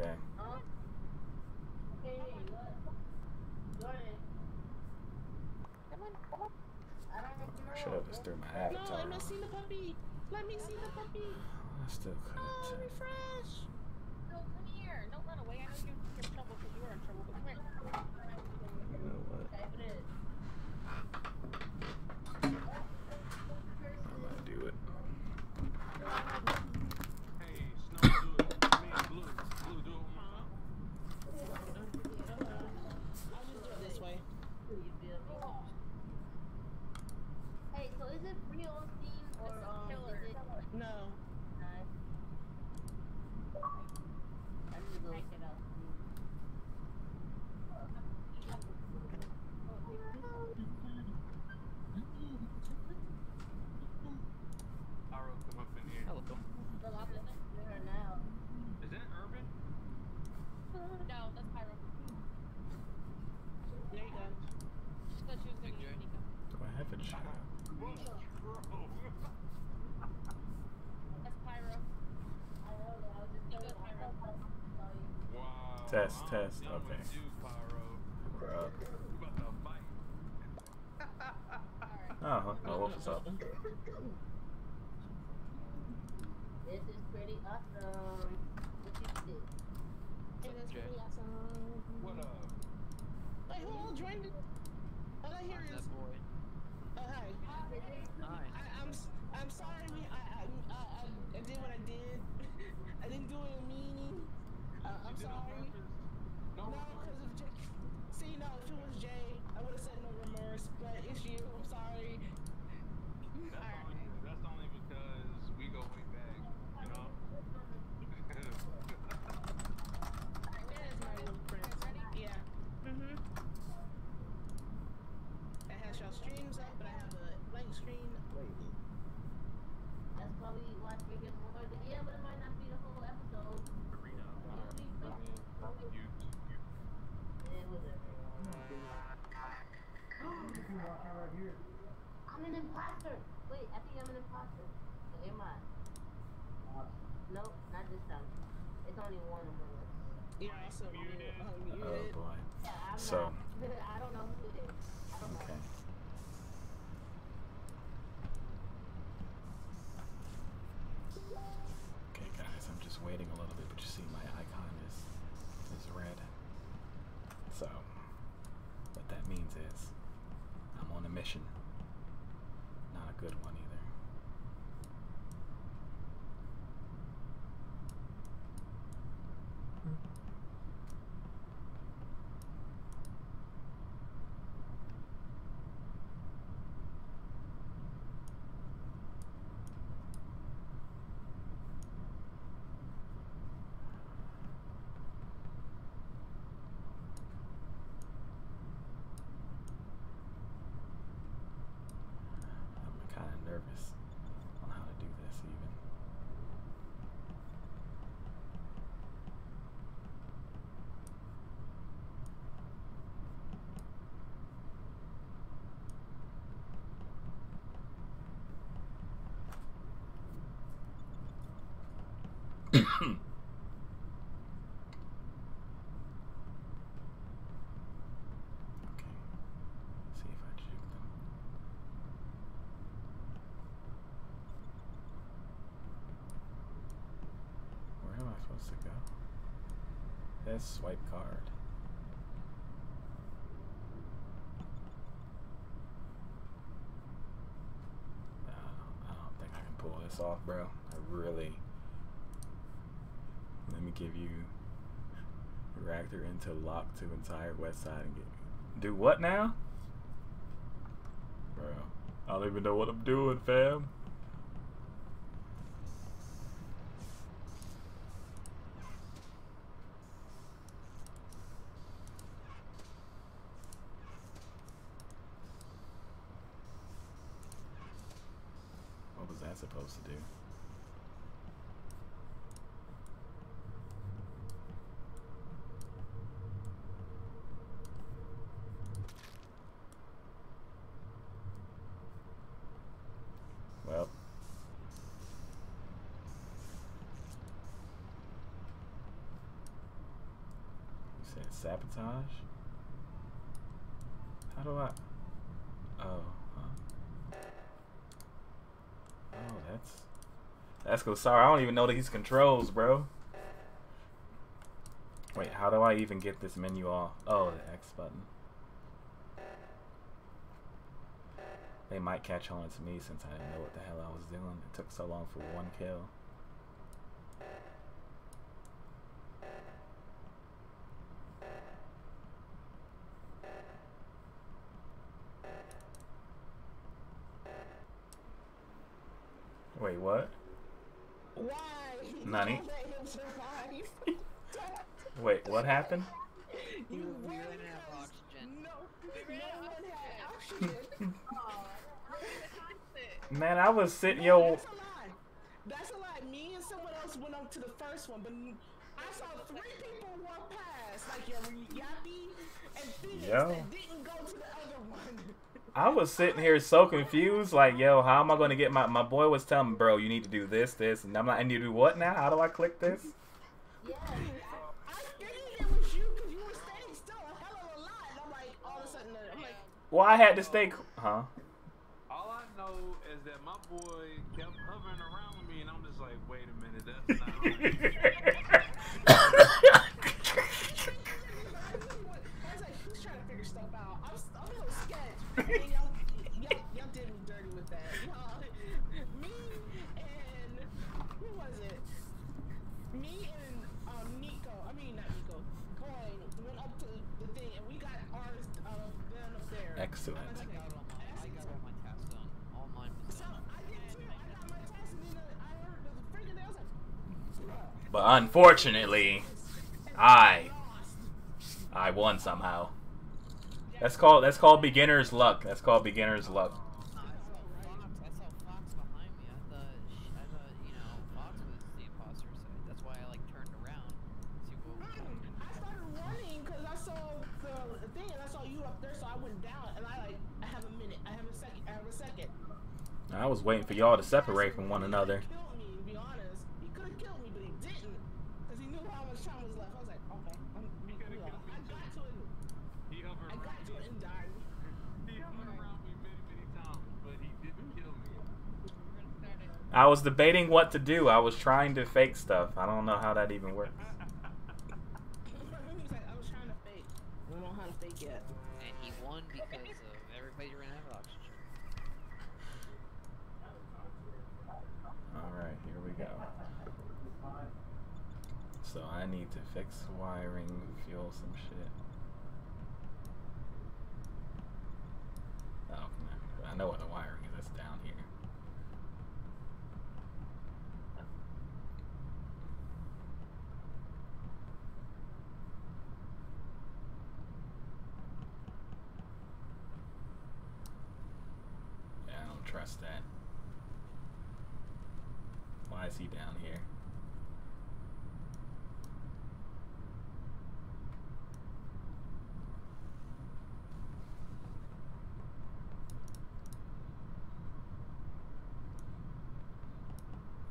Okay. I should have just my avatar. No, I'm not seeing the puppy. Let me see the puppy. I still couldn't. Oh, refresh. No, come here. Don't run away. I know you're in trouble because you are in trouble. But come here. You know what? Test, test, okay. Bruh. Oh, no, what's up? This is pretty awesome. What you see? This is pretty awesome. What up? Wait, who all joined? All I hear is. Oh, hi. Hi. I, I'm, I'm sorry we that means is I'm on a mission. Not a good one either. nervous on how to do this, even. this swipe card. No, I don't think I can pull this off, bro. I really. Let me give you reactor into lock to entire west side and get. Do what now? Bro, I don't even know what I'm doing, fam. Sabotage. How do I? Oh. Huh. Oh, that's that's cool. Sorry, I don't even know these controls, bro. Wait, how do I even get this menu off? Oh, the X button. They might catch on to me since I didn't know what the hell I was doing. It took so long for one kill. Wait, what? Why? Nani? Don't let him survive. Wait, what happened? You we ran ran out of oxygen. No, no one had oxygen. Man, I was sitting yo. That's a lie. That's a lie. Me and someone else went up to the first one, but I saw three people walk past, like your Yappy and Phoenix, Yo. that didn't go to the other one. I was sitting here so confused, like, yo, how am I gonna get my my boy was telling me, bro, you need to do this, this, and I'm like, I need to do what now? How do I click this? Yeah. I figured it was you because you were standing still a hell of a lot, and I'm like, all of a sudden, I'm like, Well, I had to stay, huh? All I know is that my boy kept hovering around with me, and I'm just like, wait a minute, that's not right. I was like, who's trying to figure stuff out? I was, I'm a little sketch. And y'all, y'all, y'all did me dirty with that. Y'all, me and who was it? Me and um Nico. I mean not Nico. Coin went up to the thing and we got ours uh, done up there. Excellent. I was I like, got all my, I got all my tasks done. All mine was So done. I did too. I got my test and then I heard the freaking I was like, bruh. But unfortunately, I I won somehow. That's called that's called beginner's luck. That's called beginner's luck. I was waiting for y'all to separate from one thought, I was debating what to do. I was trying to fake stuff. I don't know how that even works. Alright, here we go. So I need to fix wiring, fuel some shit. Oh. I know where the wiring is. It's down here. Yeah, I don't trust that. Why is he down here?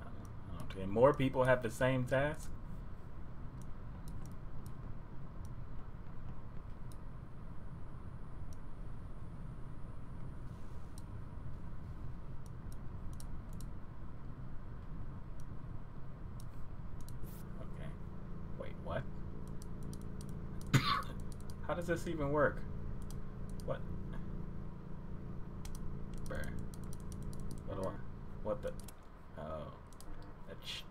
I don't, I more people have the same task? Okay. Wait, what? How does this even work? What? Bruh. What do I? What the? Oh. A ch-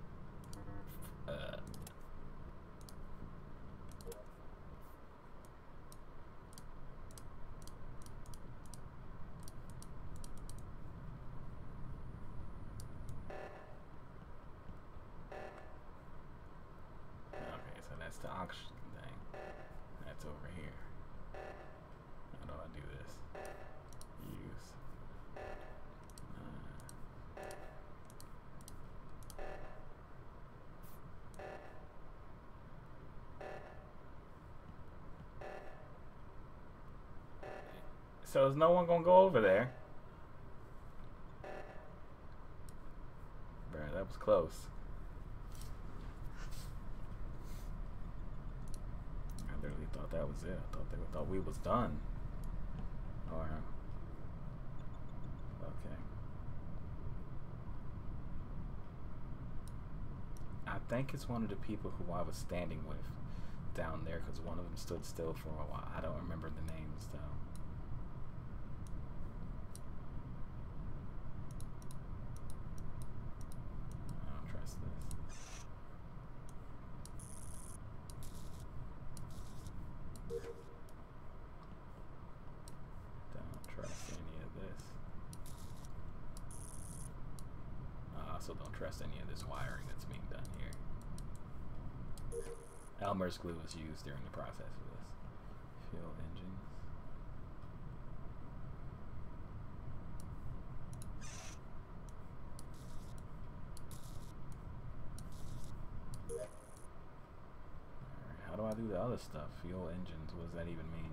uh. Okay, so that's the auction thing. That's over here. How do I do this? Use. Uh, So is no one gonna go over there? Bruh, that was close. I literally thought that was it. I thought they thought we was done. Or okay. I think it's one of the people who I was standing with down there because one of them stood still for a while. I don't remember the names though. I don't trust this. Don't trust any of this. I also don't trust any of this wiring that's being done here. Elmer's glue was used during the process of this. Fuel engines. Alright, how do I do the other stuff? Fuel engines, what does that even mean?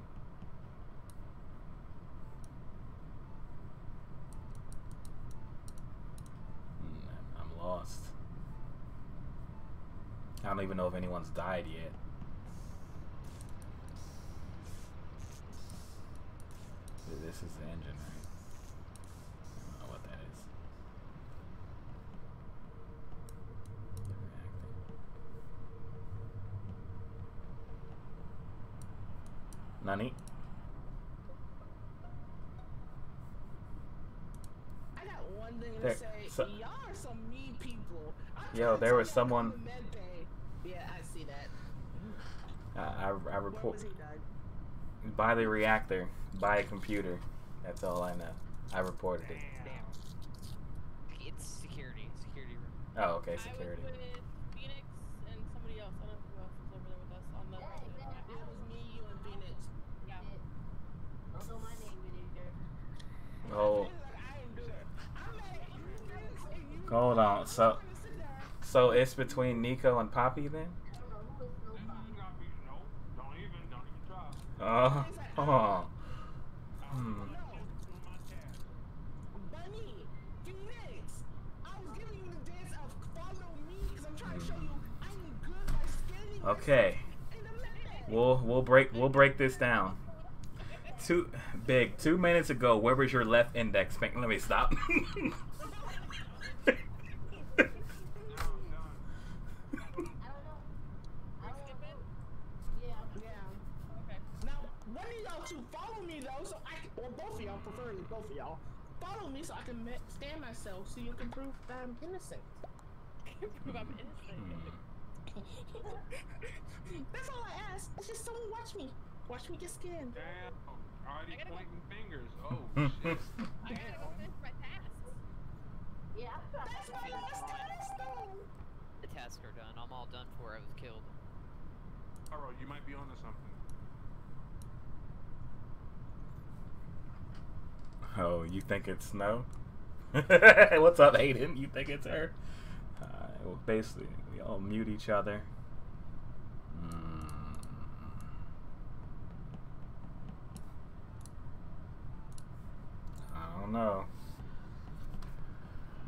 Hmm, I'm lost. I don't even know if anyone's died yet. Th- This is the engine, right? I don't know what that is. Nani? I got one thing to say. so- Y'all are some mean people. I'm Yo, there was someone- come to med bay. Yeah, I see that. Uh, I, I, I report was he died? buy the reactor, buy a computer. That's all I know. I reported it. Damn. It's security. Security room. Oh, okay, I was security. with Phoenix and somebody else. I don't know who else was over there with us on the. Yeah. It was me, you, and Phoenix. Yeah. Don't my name in there. Oh, He's like, I didn't do it. I'm mad at you, Phoenix, and you- hold on. So, I'm gonna sit there. so it's between Nico and Poppy then? I don't know who is no problem. you gotta be- no, don't even, don't even try. Oh, oh. I Hmm. Okay, we'll we'll break we'll break this down. Two big two minutes ago. Where was your left index finger? Let me stop. Now I'm done. I don't know. I don't skip know. it? Yeah, I'm Yeah. Okay. Now, one of y'all two follow me though, so I can, or both of y'all, preferably both of y'all, follow me so I can stand myself so you can prove that I'm innocent. Prove I'm innocent. Hmm. That's all I ask. It's just someone watch me. Watch me get skinned. Damn, already I gotta go- fingers. Oh, shit. I gotta go finish my tasks. Yeah, That's my last task though. The tasks are done. I'm all done for. I was killed. Alright, you might be onto something. Oh, you think it's Snow? What's up, Aiden? You think it's her? Uh, well, basically, we all mute each other. Mm. I don't know.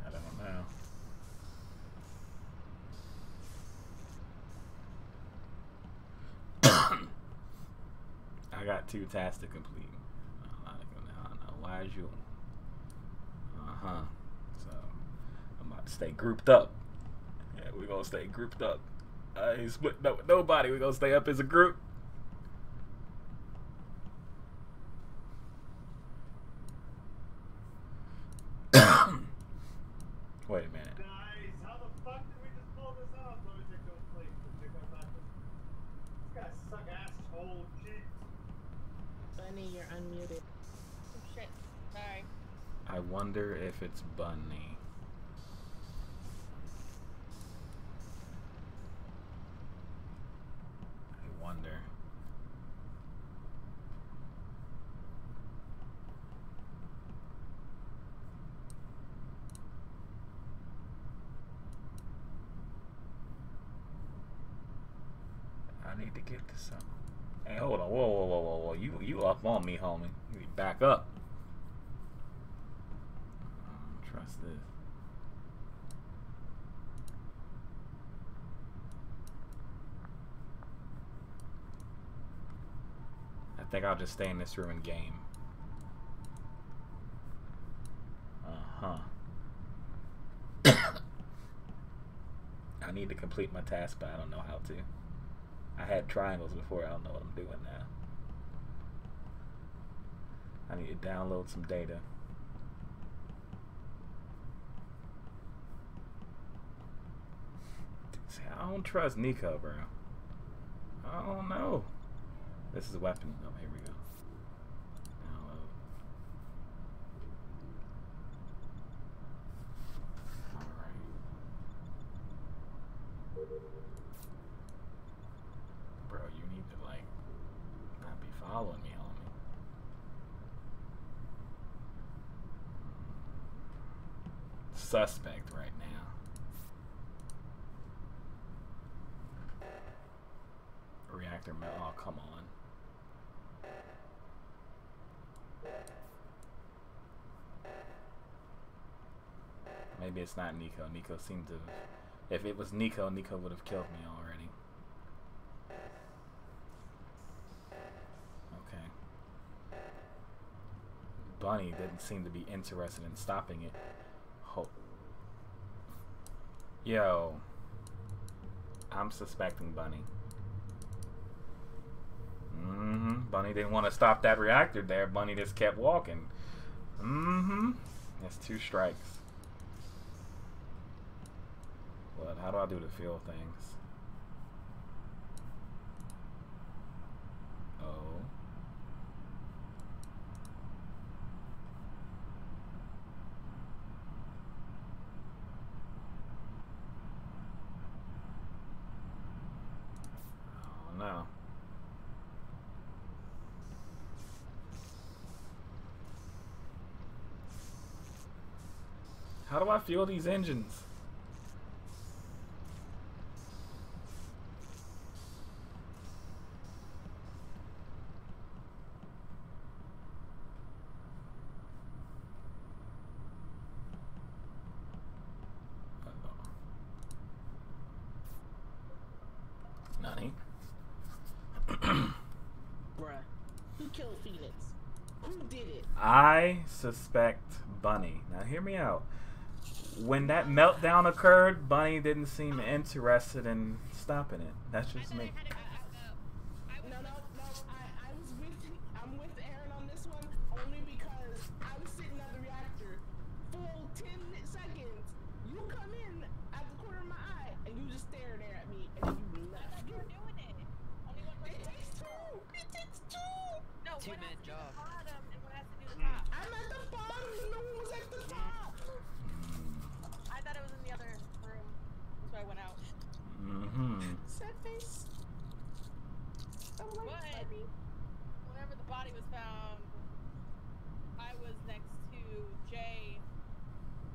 I don't know. I got two tasks to complete. I don't know. Why is you? Uh huh. So I'm about to stay grouped up. Yeah, we're gonna stay grouped up. I ain't splitting up with nobody. We're gonna stay up as a group. Wait a minute. Guys, how the fuck did we just pull this off? Let me take those plates. Let me take those back. These guys suck asshole cheeks. Bunny, you're unmuted. I wonder if it's Bunny. I wonder. I need to get to something. Hey, hold on. Whoa, whoa, whoa, whoa, whoa. You, you up on me, homie. You back up. I don't trust this. Think I'll just stay in this room and game. Uh huh. I need to complete my task, but I don't know how to. I had triangles before, I don't know what I'm doing now. I need to download some data. See, I don't trust Nico, bro. I don't know. This is a weapon. Oh, here we go. Download. Uh, Alright. Bro, you need to, like, not be following me, homie. Suspect right now. Reactor melt. Oh, come on. Maybe it's not Nico. Nico seemed to. If it was Nico, Nico would have killed me already. Okay. Bunny didn't seem to be interested in stopping it. Hope. Yo. I'm suspecting Bunny. Mm-hmm. Bunny didn't want to stop that reactor there. Bunny just kept walking. Mm-hmm. That's two strikes. How do I do the feel things? Oh. Oh no. How do I feel these engines? Nani? Bruh. Who killed Phoenix? Who did it? I suspect Bunny. Now, hear me out. When that meltdown occurred, Bunny didn't seem interested in stopping it. That's just me. No, no, no. I, I was with I'm with Aaron on this one only because I was sitting at the reactor full ten seconds. You come in at the corner of my eye and you just stare there at me and then you left. You were doing it. Only one It person. takes two. It takes two. No, Two one man has to do job. the bottom and one has to do the top. I'm at the bottom and no one was at the top. I thought it was in the other room. That's why I went out. Mm-hmm. Sad face. I'm like, What? funny. Whenever the body was found, I was next to Jay.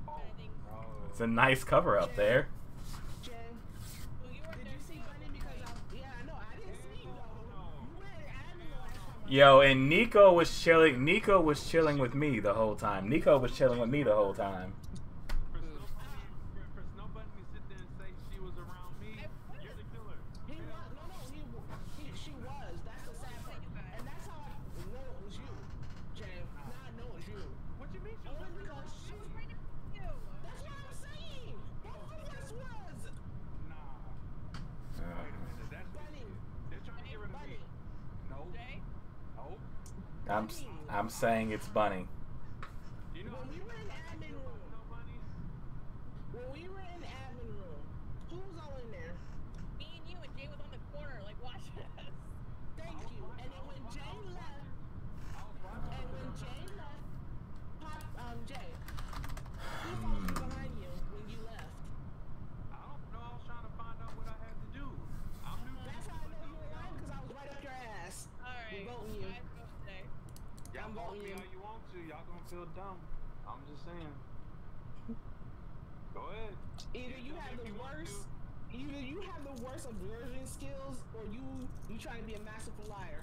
And I think It's a nice cover up there. Jen, well, you were did there you see too. Bunny? Because I, yeah, I know. I didn't see you though. You were in admin the cover up there. Yo, and Nico was chilling. Nico was chilling with me the whole time. Nico was chilling with me the whole time. For Snowbunny, for, for Snowbunny to sit there and say she was around me, you're the killer. He was no no he, he she was that's the sad part and that's how I know it was you, James. Now I know it's you. What you mean? She was Only because she. Right next to you. That's what I'm saying. Both of us was. Nah. Wait a minute. That's Bunny. They're trying to get rid of Bunny. me. No. Jay? No. I'm s- I'm saying it's Bunny. You know When we were in admin room, Snowbunny? when we were in admin room, who was all in there? Me and you and Jay was on the corner, like watching us. Thank you. And then when Jay left, and when Jay left, Pop, um, Jay, who followed behind you when you left? I don't know. I was trying to find out what I had to do. I'm new. That's how I know you were lying because I was right up your ass. Alright. We're voting you. I vote Jay. Y'all I'm vote voting me you. how you want to. Y'all gonna feel dumb. I'm just saying. Go ahead. Either you tell have me the if you want worst, either you have the worst observing skills, or you you trying to be a masterful liar.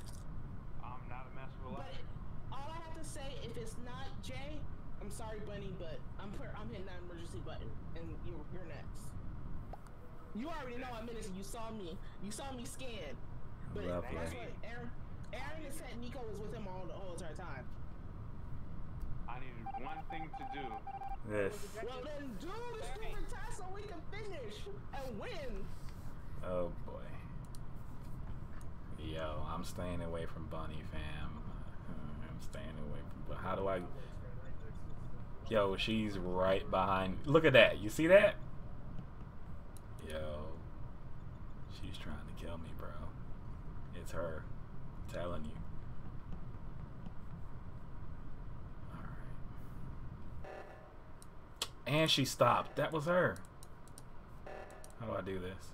I'm not a masterful liar. But liar. all I have to say, if it's not Jay, I'm sorry, Bunny, but I'm put, I'm hitting that emergency button, and you you're next. You already know I'm in this. You saw me. You saw me scan. But Lovely. that's what Aaron. Aaron said Nico was with him all the whole entire time. I needed one thing to do. This. Well then do the stupid task so we can finish and win. Oh boy. Yo, I'm staying away from Bunny, fam. Uh, I'm staying away from. But how do I? Yo, she's right behind. Look at that. You see that? Yo, she's trying to kill me, bro. It's her. I'm telling you. And she stopped. That was her. How do I do this?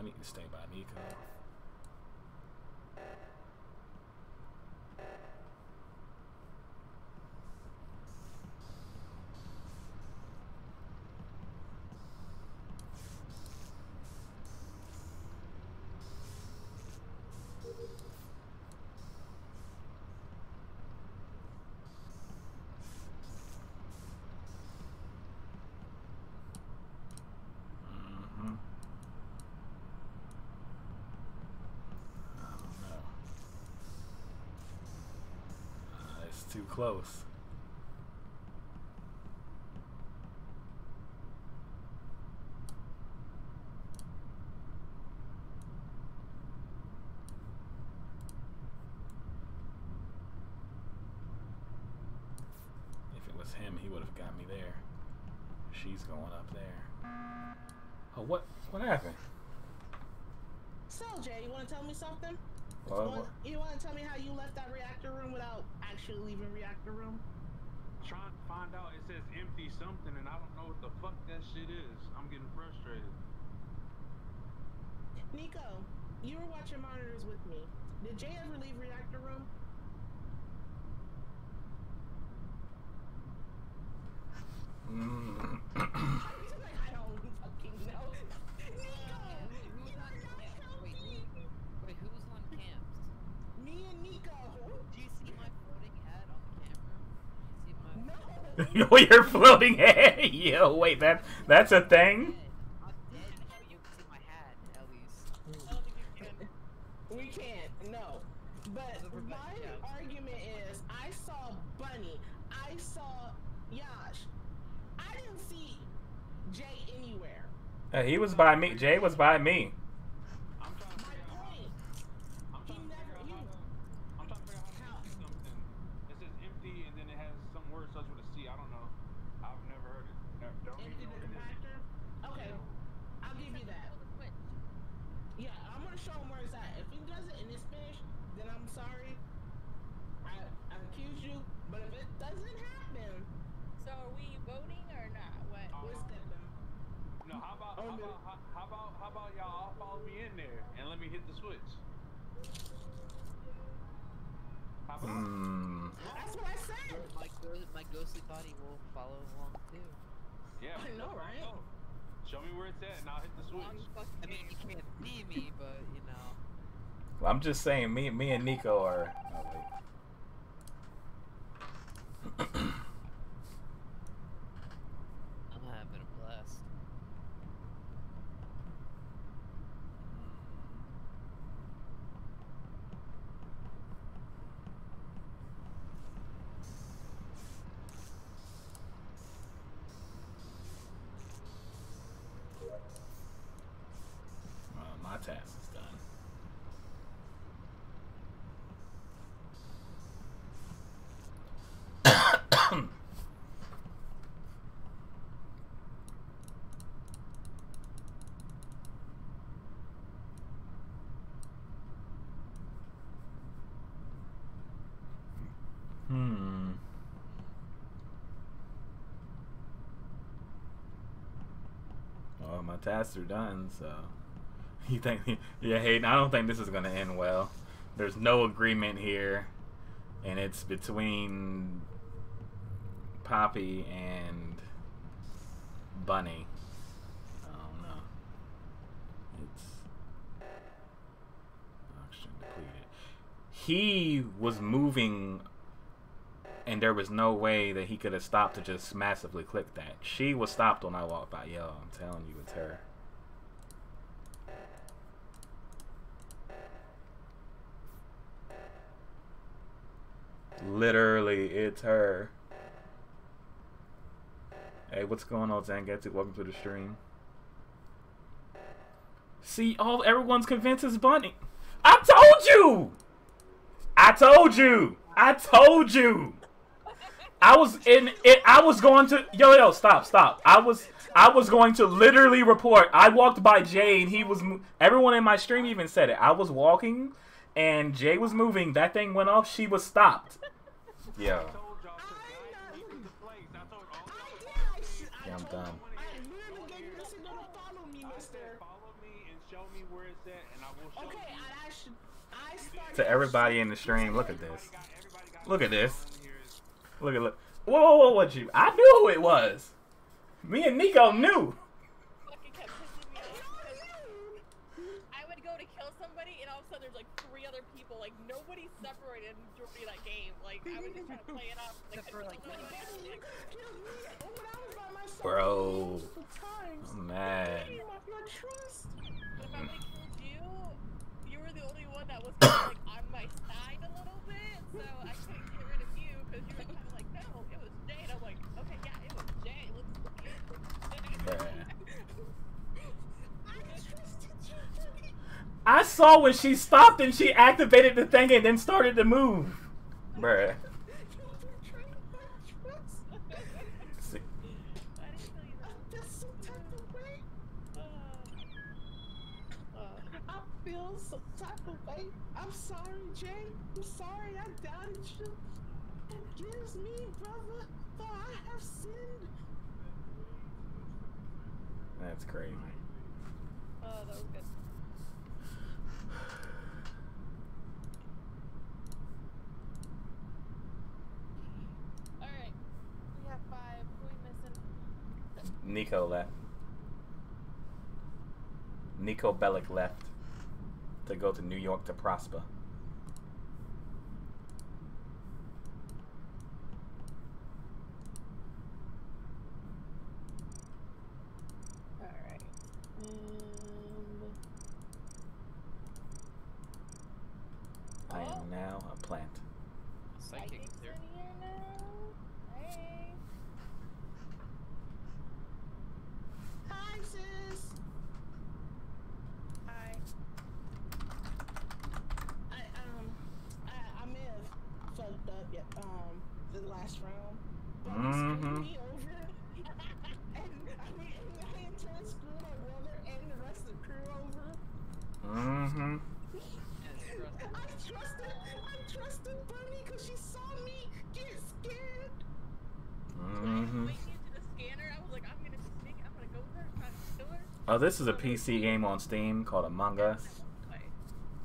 I need to stay by Nico. Mhm. I don't know. Uh, it's too close. If it was him, he would have got me there. She's going up there. Oh, what? What happened? So Jay, you wanna tell me something? What- you, want, you wanna tell me how you left that reactor room without actually leaving reactor room? Trying to find out it says empty something and I don't know what the fuck that shit is. I'm getting frustrated. Nico, you were watching monitors with me. Did Jay ever leave reactor room? Mm. He's like, I don't fucking know. Nico, Who was you on are not cam? Wait, helping. wait, who was on cams? Me and Nico. Do you see my floating head on the camera? Do you see my No. Yo, your floating head. Yo, wait, that that's a thing. head? I'm dead, but you can see my hat at least. I don't think you can. We can't, no. But my argument is I saw Bunny, I saw Yash. I didn't see Jay anywhere. Uh, he was by me. Jay was by me. I'm trying to My figure out how point. to, I'm He trying to never- figure out how he- to, I'm trying to figure out how to do something. It says empty and then it has some word starts with a C. I don't know. I've never heard it. Never, don't Empty even the know what it is. compactor? Okay, I'll give you that. Yeah, I'm gonna show him where it's at. If he does it and it's finished, then I'm sorry. I I accuse you. But if it doesn't happen, So are we voting or not? What? we're stepping. No, how about Oh, how no. about how, how about how about y'all all follow me in there and let me hit the switch? How about? Hmm. That's what I said. My, gho- my ghostly will follow along too. Yeah. I know, right? I. Show me where it's at and I'll hit the switch. I mean, you can't see me, but you know. I'm just saying, me, me and Nico are. Oh wait. I'm having a blast. Well, my task is done. hmm. Well, my tasks are done, so. You think, yeah, Hayden, I don't think this is to end well. There's no agreement here, and it's between Poppy and Bunny. I don't know. It's. Oxygen depleted. He was moving, and there was no way that he could have stopped to just massively click that. She was stopped when I walked by. Yo, I'm telling you, it's her. Literally, it's her. Hey, what's going on, Zangetsu? Welcome to the stream. See, all everyone's convinced is Bunny. I told you! I told you! I told you! I was in it. I was going to yo yo stop stop. I was I was going to literally report. I walked by Jay and he was. Everyone in my stream even said it. I was walking, and Jay was moving. That thing went off. She was stopped. Yo, I told y'all to guide me to the place. I told all I y'all did. I, sh- I Yeah, I'm done. I literally gave you the signal to follow me, I mister. said follow me and show me where it's at, and I will show Okay, you. and I should. I started. to everybody in the stream, look at this. Everybody got, everybody got Look at this. On here is- Look at look. Whoa, whoa, whoa, what you? I knew who it was. Me and Nico knew. Fucking kept pissing me off because I would go to kill somebody and all of a sudden there's like three other people. Like nobody separated during that game. Like I was just trying to play it off. Like, Except for, like, I was like, Bro, I'm mad. You have your trust. But if I would have killed you, you were the only one that was kind of like on my side a little bit, so I couldn't get rid of you because you were kind of like, no, it was Jay. And I'm like, okay, yeah, it was Jay. Let's look Bruh. I saw when she stopped and she activated the thing and then started to move. Bruh. You betrayed my trust. See, I didn't tell you I that. feel some type of way. Uh, uh, I feel some type of way. I'm sorry, Jay. I'm sorry I doubted you. Forgive me, brother, for I have sinned. that's crazy. oh, that was good. Alright. We have five. Who are we missing? Nico left. Niko Bellic left to go to New York to prosper. Alright. Um, I am now a plant. Psychic Psychic's there. in here now. Hey. hi, sis. Hi. I um I, I may have fucked up yet um the last round. But he screwed Mhm. me over. and I mean I in turn screwed my brother and the rest of the crew over. Mm-hmm. I trusted I trusted Bunny because she saw me get scared. Mm-hmm. Wait, you to the scanner. I was like, I'm gonna sneak. I'm gonna go there, try to kill her. Oh, this is a PC game on Steam called Among Us. Like,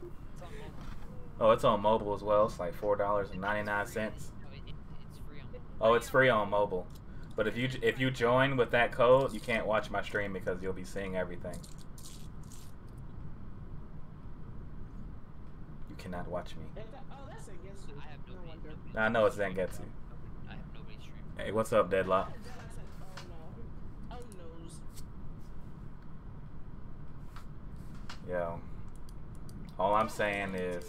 It's oh, on mobile. Oh, it's on mobile as well. It's like four dollars and ninety nine cents. Oh, it's free on mobile. But if you if you join with that code, you can't watch my stream because you'll be seeing everything. You cannot watch me. And that, oh that's against you. I have No nobody. wonder. nobody I know it's Zangetsu. I have nobody streaming. Hey, what's up, Deadlock? Then I said, oh no. Oh noes. Yo. All I'm saying is,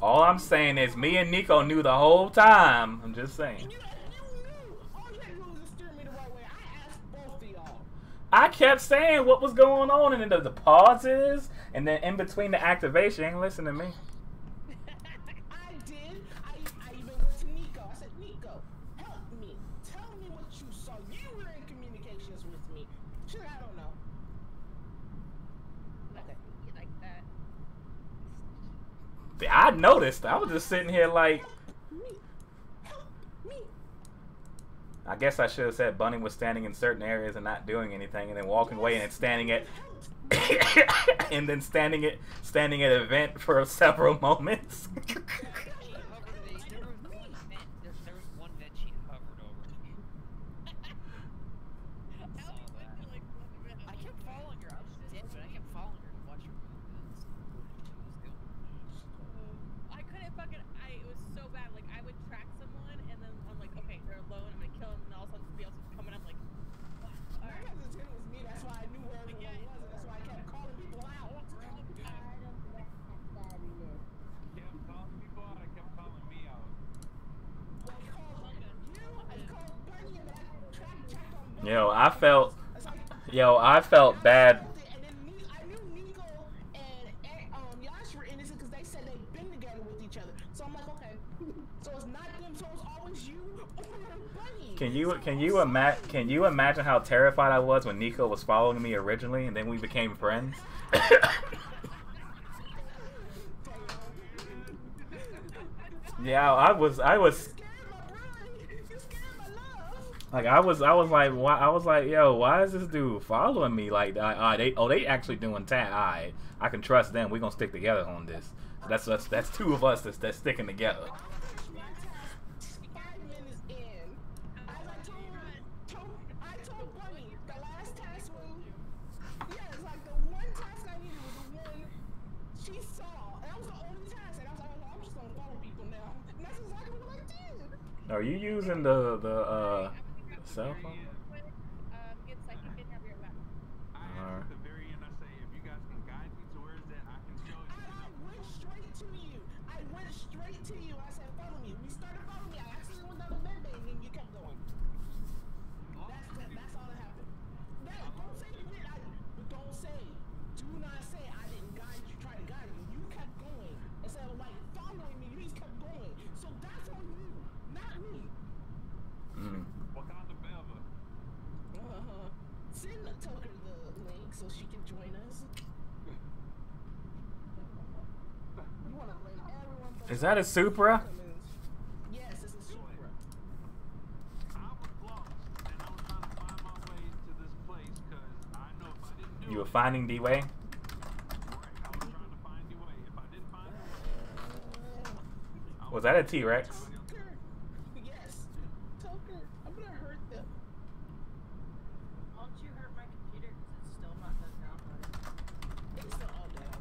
all I'm saying is, me and Nico knew the whole time. I'm just saying. You, you knew. All you had to do was just steer me the right way. I asked both of y'all. I kept saying what was going on, and then the, the pauses, and then in between the activation. Ain't listen to me. Noticed. I was just sitting here like. I guess I should have said Bunny was standing in certain areas and not doing anything, and then walking away and then standing at, and then standing at standing at event for several moments. She hovered a, there was one vent. There, there was one vent she hovered over. I only went to like one event. I kept following her. I was dead, but I kept following her to watch her movements. What she was doing. I couldn't fucking. I it was so bad. Like I would track someone, and then I'm like, okay, they're alone. I'm gonna kill them, and all of a sudden somebody else is coming. I'm like, what? My Alright. hesitation was me. That's why I knew where everyone Yeah. was, and that's why I kept calling people out. I don't like that sadness. Kept Yo, I felt, It's like, yo, I felt bad. And then Ni- I knew Nico and eh, um Yash were innocent because they said they'd been together with each other. So I'm like, okay, so it's not them, so felt, yo, you or Bunny. Can you can you imagine can you imagine how terrified I was when Niko was following me originally and then we became friends? yeah, I was I was like I was I was like why I was like yo why is this dude following me? Like? Uh, they oh they actually doing tat I I can trust them. We gonna stick together on this. That's that's that's two of us that's, that's sticking together. Are you using the the uh phone? Um, get psychic and have your back. I Alright. asked at the very end, I say, if you guys can guide me to where is that, I can show you. And I went straight to you. I went straight to you. I said, follow me. We started following me. I accidentally went down the med bay and then you kept going. That's, that, that's all that happened. No, don't say you did. I, but don't say. Do not say I didn't guide you, try to guide you. You kept going. Instead of like following me, you just kept going. So that's on you, not me. Mm. Wakanda forever. Uh-huh. Send Tucker the link so she can join us. You wanna blame everyone but Is that a Supra? Yes, it's a Supra. I was lost, and I was trying to find my way to this place, because I know if I didn't do You were it, finding D way? right, I was trying to find the way. If I didn't find the way, I Was that a T Rex? Tucker. Yes. Tucker. I'm gonna hurt them. Won't you hurt my computer because it's still not done downloading? It's still all down.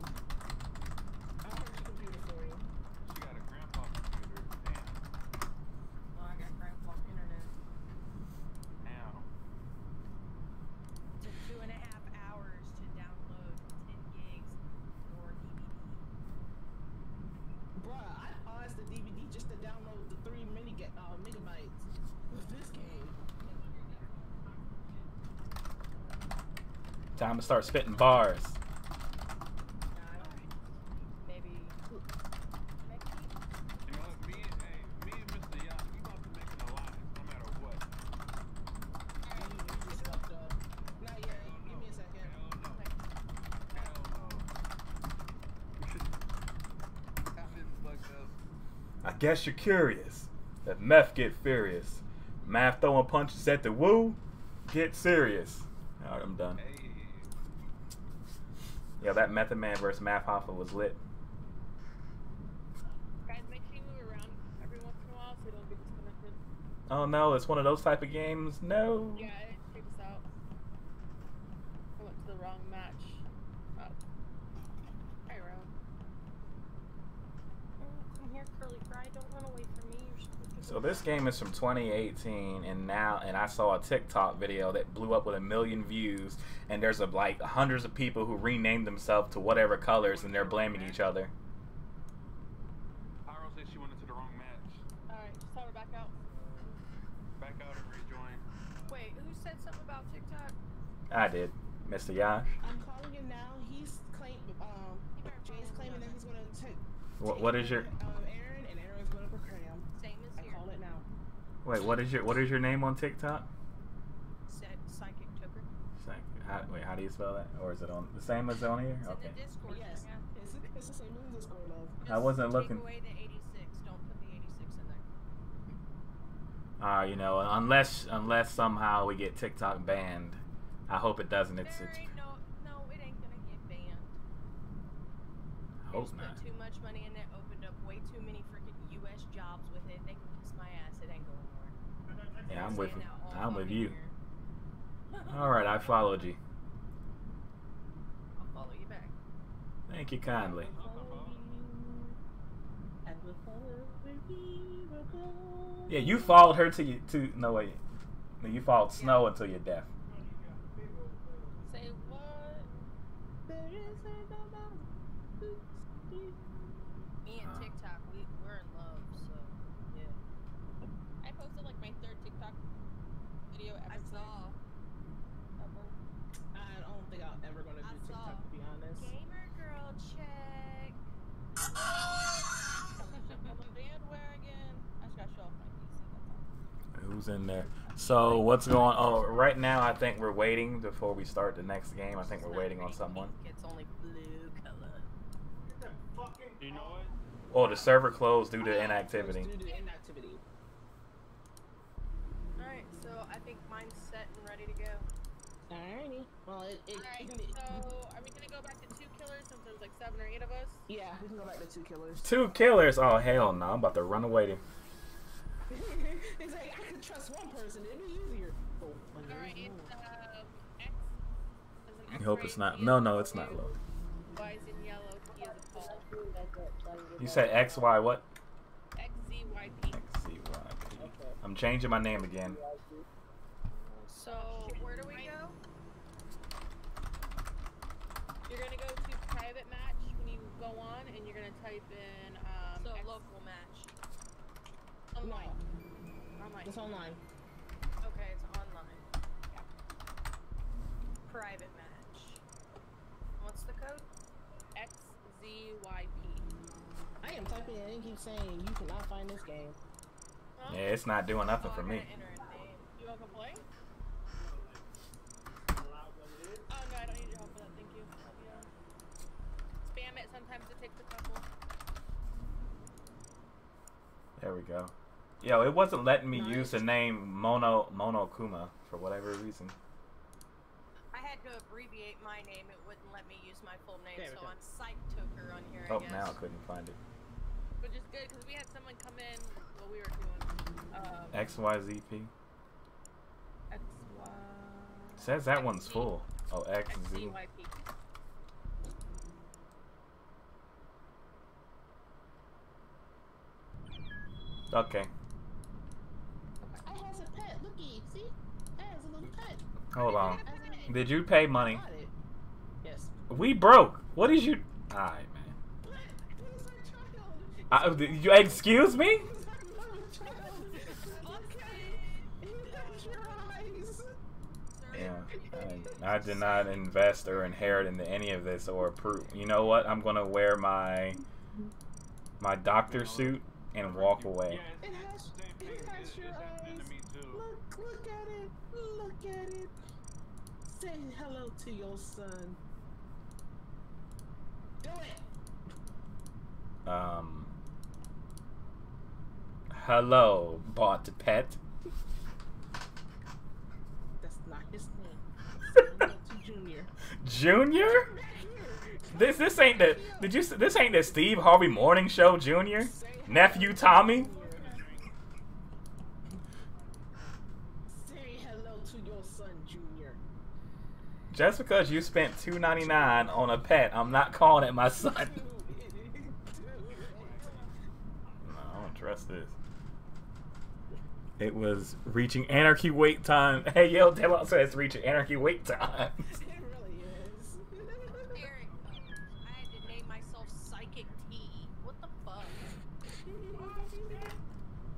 I'll hurt your computer for you. She got a grandpa computer. Damn. Well, I got grandpa internet. Damn. Took two and a half hours to download 10 gigs for DVD. Bruh, I paused the DVD just to download the three mini uh, megabytes of this game. Time to start spitting bars. Maybe. Maybe. You know what? Me and, hey, me and Mr. Yacht, we about to make an alliance, no matter what. You just fucked up. Not yet. Give me a second. Hell no. Hell no. I've been fucked up. I guess you're curious. That meth get furious. Math throwing punches at the woo. Get serious. Alright, I'm done. Hey. That Method Man versus Math Hoffa was lit. Guys, make sure you move around every once in a while so you don't get disconnected. Oh no, it's one of those type of games. No. Yeah, it check this out. I went to the wrong match. Oh. Hi, Ro. Oh, come here, curly fry. Don't run away from me. You're supposed to So this game is from 2018, and now, and I saw a TikTok video that blew up with a million views, and there's a, like hundreds of people who renamed themselves to whatever colors, and they're blaming each other. Pyro said she went into the wrong match. Alright, just tell her back out. Back out and rejoin. Wait, who said something about TikTok? I did, Mr. Yash. I'm calling him now. He's claim um Jay's claiming that he's gonna take What, what is your um Aaron and Aaron's gonna proclaim. Same as I here. call it now. wait? What is your what is your name on TikTok? Said Psychic Tucker. Psych- How, wait, how do you spell that? Or is it on the same as on here? It's Okay. in the Discord. Yes, yeah. it's, it's the same as Discord love. I wasn't Just looking- Take away the 86. Don't put the 86 in there. Uh, you know, unless unless somehow we get TikTok banned, I hope it doesn't. It's there it's. no, no, it ain't gonna get banned. I hope not. put too much money in it, opened up way too many freaking U.S. jobs with it. They can kiss my ass. It ain't going nowhere. Yeah, I'm with that I'm with you. year. All right, I followed you. I'll follow you back. Thank you kindly. Yeah, you followed her to you to no wait. No, you followed Snow until your death. Say what? Me and Uh. TikTok, we we're in love, so yeah. I posted like my third TikTok video ever. I saw. who's in there. So what's going? Oh, right now I think we're waiting before we start the next game. I think we're waiting on someone. It's only blue color. Get that fucking. You know what? Oh, the server closed due to inactivity. Due to inactivity. Alright, so I think mine's set and ready to go. Alrighty. Well, it. it, Alright, it- so are we gonna go back to two killers since there's like seven or eight of us? yeah, we can go back to two killers. Two killers. Oh hell no! I'm about to run away. it's like I could trust one person. It'd be easier. Oh, but there Alright, it's um X. An I X hope it's not. No, no, it's not low. Y is in yellow, T is a Paul. You say X Y what? X Z Y P. X C Y P. I'm changing my name again. So where do we go? You're gonna go to private match when you go on, and you're gonna type in um. So X- local match. online. Online. It's online. Okay, it's online. Private match. What's the code? X Z Y P. I am typing it and it keeps saying you cannot find this game. Huh? Yeah, it's not doing nothing Oh, for me. gotta enter a name. You wanna play? Allow what it is. Oh no, I don't need your help for that. Thank you. I'll be, spam it. Sometimes it takes a couple. There we go. Yo, it wasn't letting me use the name Mono Monokuma for whatever reason. I had to abbreviate my name. It wouldn't let me use my full name, There so go. I'm Psych Toker on here. I Oh, guess. now I couldn't find it. Which is good because we had someone come in while we were doing um, X Y Z P. X Y. Says that one's full. Oh, X Z. XZYP. Okay. I has a pet. Looky, see? It has a little pet. Hold on. Did you pay money? Yes. We broke. What did you? Alright, man. What? What is our? I, you excuse me? What is our child? Okay. He has your eyes. Yeah. I, I did not invest or inherit into any of this or approve. You know what? I'm gonna wear my my doctor suit and walk away. It has, it's the same it thing. has It's, your it's happening eyes. to me too. Look, look at it. Look at it. Hello to your son. Do it. Um. Hello, bought pet. That's not his name. Say hello to Junior. Junior? This this ain't the did you this ain't the Steve Harvey Morning Show Junior? Nephew to Tommy? Junior. Say hello to your son, Junior. Just because you spent two ninety nine on a pet, I'm not calling it my son. Do it. Do it. No, I don't trust this. It was reaching anarchy wait time. Hey yo, tell us it's reaching anarchy wait time. It really is. Eric, I had to name myself Psychic T. What the fuck?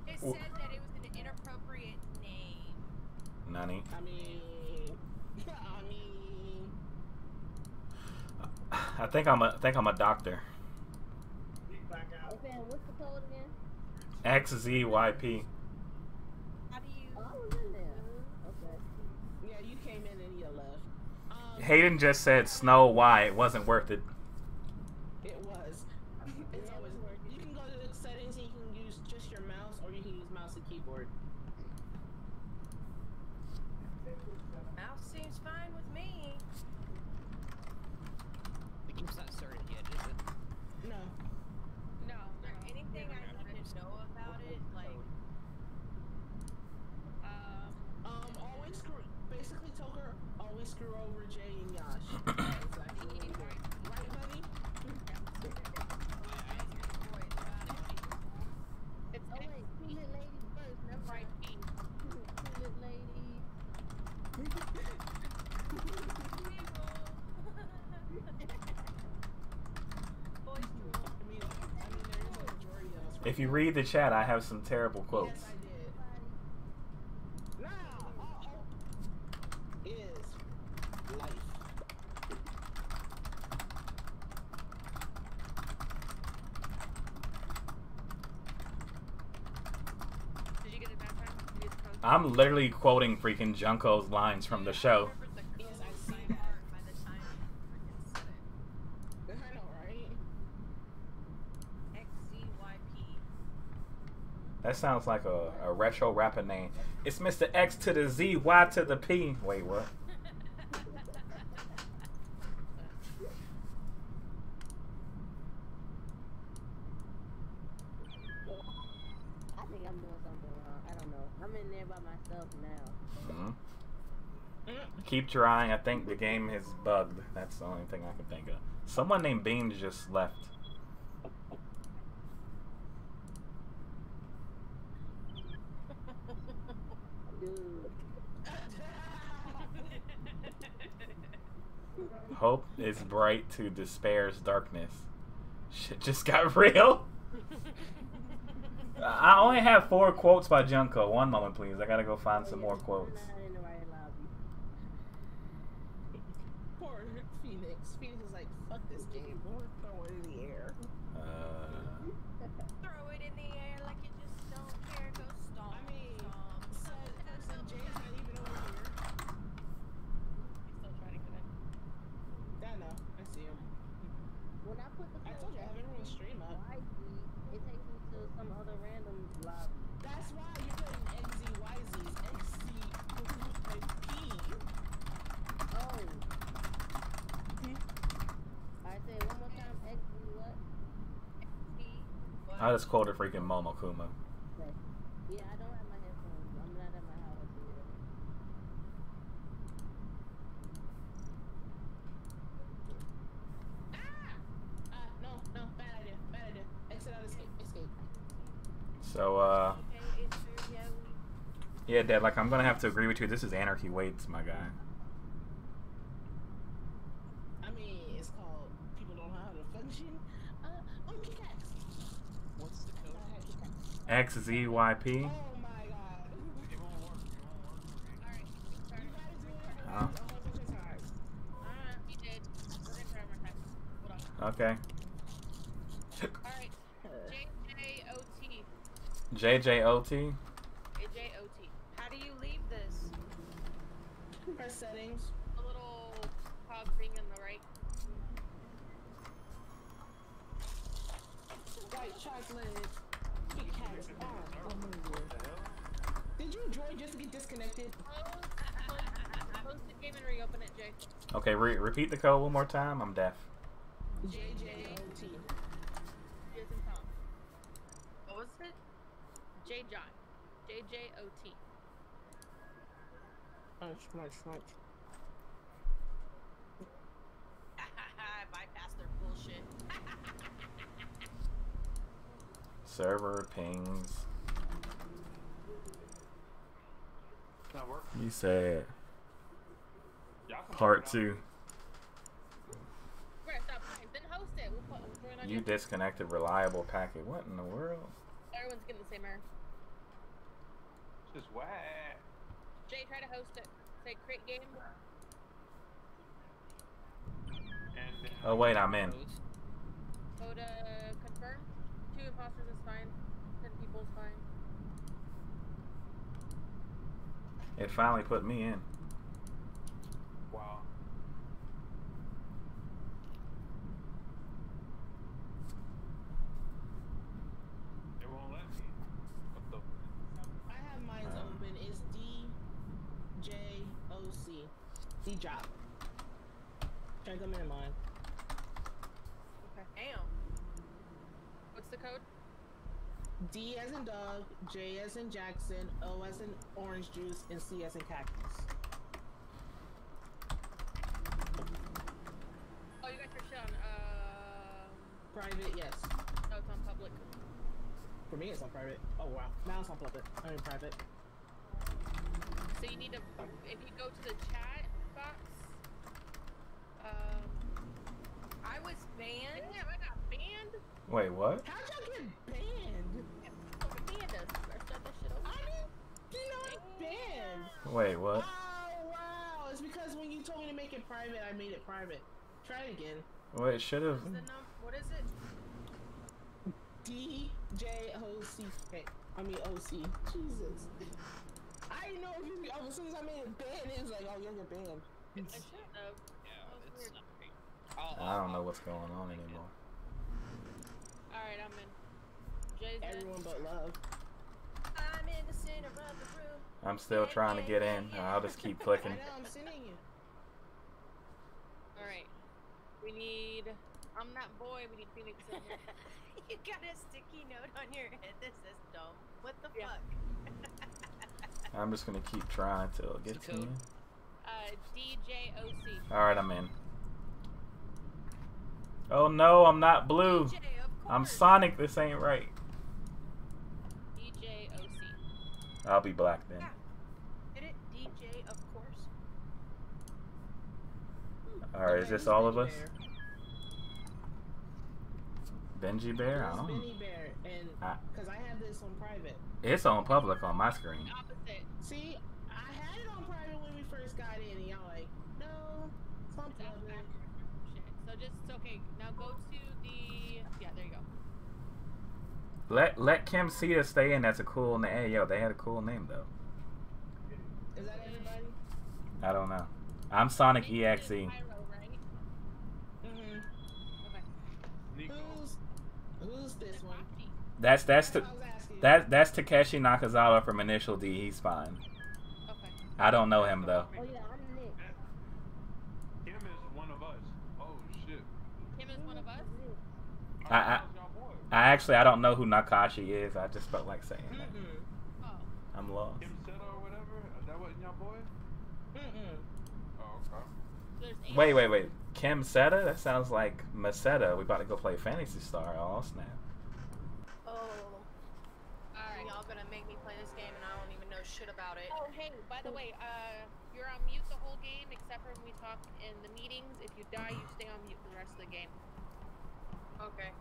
It said that it was an inappropriate name. Nani. I mean, I mean, I think I'm a I think I'm a doctor. Leap. Okay, what's the code again? X Z Y P. How do you? Oh, I was in there. Okay. yeah, you came in and you left. Um, Hayden just said Snow Y. It wasn't worth it. It was. It's always You can go to the settings and you can use just your mouse, or you can use mouse and keyboard. Mouse seems fine with me. The game's not started yet, is it? No. No, is there anything I need to know about it? Like, Um, Um, always screw. Basically, tell her always screw over Jay and Yash. That's exactly what you do. Right, buddy? it's Oh wait, two lit ladies first. Never mind. XYP. Two, two lit ladies. boys rule. I mean, I mean, there is a majority of us. If you read the chat, I have some terrible quotes. Yes, I did. Now, uh-oh, is life. Did you get it back time? Did you use the code? I'm literally quoting freaking Junko's lines from the show. Sounds like a, a retro rapper name. It's Mr. X to the Z, Y to the P. Wait, what? I think I'm doing something wrong. I don't know. I'm in there by myself now. Mhm. Keep trying. I think the game is bugged. That's the only thing I can think of. Someone named Beans just left. Dude. Hope is bright to despair's darkness. Shit just got real. I only have four quotes by Junko. One moment, please. I gotta go find some more quotes. I'm not in the right lobby. Poor Phoenix. Phoenix is like, fuck this game. We're throwing it in the air. Uh, Throw it in the air like you just don't care. Go stomp. I mean, stomp, said stomp. person Jay's not even over here. He's still trying to connect. Yeah, I know. I see him. When I put the I told you I have everyone stream up. YG, it takes me to some other random lobby. That's why you're putting XZYZs. XZ and P. Oh. I said one more time. X what? I just quoted freaking Monokuma. Okay. Yeah, I don't have my headphones. I'm not at my house yet. Ah! Ah, no, no. Bad idea. Bad idea. Exit out, escape. Escape. So, uh, Okay, it's true. Yeah, we. yeah, Dad, like, I'm gonna have to agree with you. This is Anarchy Waits, my guy. I mean, it's called people don't know how to function. Uh, oh, kickaxe. What's the code? I had kickaxe. XZYP. Oh my god. It won't work. It won't work for me. Alright, You sorry. gotta do it a Oh. whole bunch of times. Uh, you did. We're gonna try one more time. Hold on. Oh. Okay. Alright. JJOT. JJOT. How do you leave this? Press settings. The little cog thing on the right. White chocolate. Kickaxe. Oh my lord. Did you join just to get disconnected? Close, close, close the game and reopen it, Jay. Okay, re- repeat the code one more time. I'm deaf. JJOT. Jason Tom. What was it? J John. JJOT. Munch, munch, munch. I bypassed their bullshit. Server pings. Not working. You said Y'all part work it out. two. Right, stop playing. Then host it. We'll put we'll join on You disconnected reliable packet. What in the world? Everyone's getting the same error. Just whack. Jay, try to host it. Say create game. And Oh wait, I'm in. Go to confirm. Two imposters is fine. Ten people is fine. It finally put me in. wow. It won't let me. What the? I have mine's Um. open. It's D J O C. D job. Try to come in mine. Okay. Damn. What's the code? D as in dog, J as in Jackson, O as in orange juice, and C as in cactus. Oh, you got your shit on. Um. Private, yes. No, it's on public. For me, it's on private. Oh wow. Now it's on public. I'm in private. So you need to, if you go to the chat box, um, I was banned. Damn, I got banned. Wait, what? How'd y'all get banned? Fucking banned us. I shit over. I didn't get banned. Wait, what? Oh wow. It's because when you told me to make it private, I made it private. Try it again. Wait, it should have. What's the num- What is it? D J O C K. I mean O C. Jesus. I didn't know if you. Oh, as soon as I made it banned, it was like, oh, you're banned. I should have. Yeah, it's weird. not great. I'll, I don't know what's going on anymore. Alright, I'm in. Jay's. Everyone but love. I'm in the center of the room. I'm still trying to get in. I'll just keep I clicking. know, I'm sending you. Alright. We need. I'm that boy. We need Phoenix in here. you got a sticky note on your head that says dumb. What the Yeah. fuck? I'm just gonna keep trying till it gets Code. in. Uh, DJOC. All right, I'm in. Oh no, I'm not blue. DJ, I'm. Sonic. This ain't right. DJOC. I'll be black then. Get it? DJ, of course. Hmm. All right, is this who's all of us? Bear? Benji Bear? I Who's don't. Benny Bear? And I- because I have this on private. It's on public on my screen. Opposite. See, I had it on private when we first got in, and y'all like, no, it's on It's out public. back. Shit. So just okay. Now go to the. Yeah, there you go. Let let Kim Sita stay in. That's a cool name. Hey, yo, they had a cool name though. Is that everybody? I don't know. I'm Sonic Phoenix EXE. Pyro, right? Mm-hmm. Okay. Who's who's this one? That's that's That's to, what I was asking. that that's Takeshi Nakazato from Initial D. He's fine. Okay. I don't know him though. Oh, yeah, I'm Nick. Kim is one of us. Oh shit. Kim is one of us. I- I- how's y'all boy? I actually I don't know who Nakashi is. I just felt like saying that. Mm-mm. Oh. I'm lost. Kim Seto or whatever? That wasn't boy? Oh, okay. Wait, wait, wait. Kim Seta? That sounds like Maseta. We about to go play Phantasy Star. Oh snap. Oh. Alright. Y'all gonna make me play this game and I don't even know shit about it. Oh, hey, by the way, uh, you're on mute the whole game except for when we talk in the meetings. If you die, you stay on mute for the rest of the game. Okay.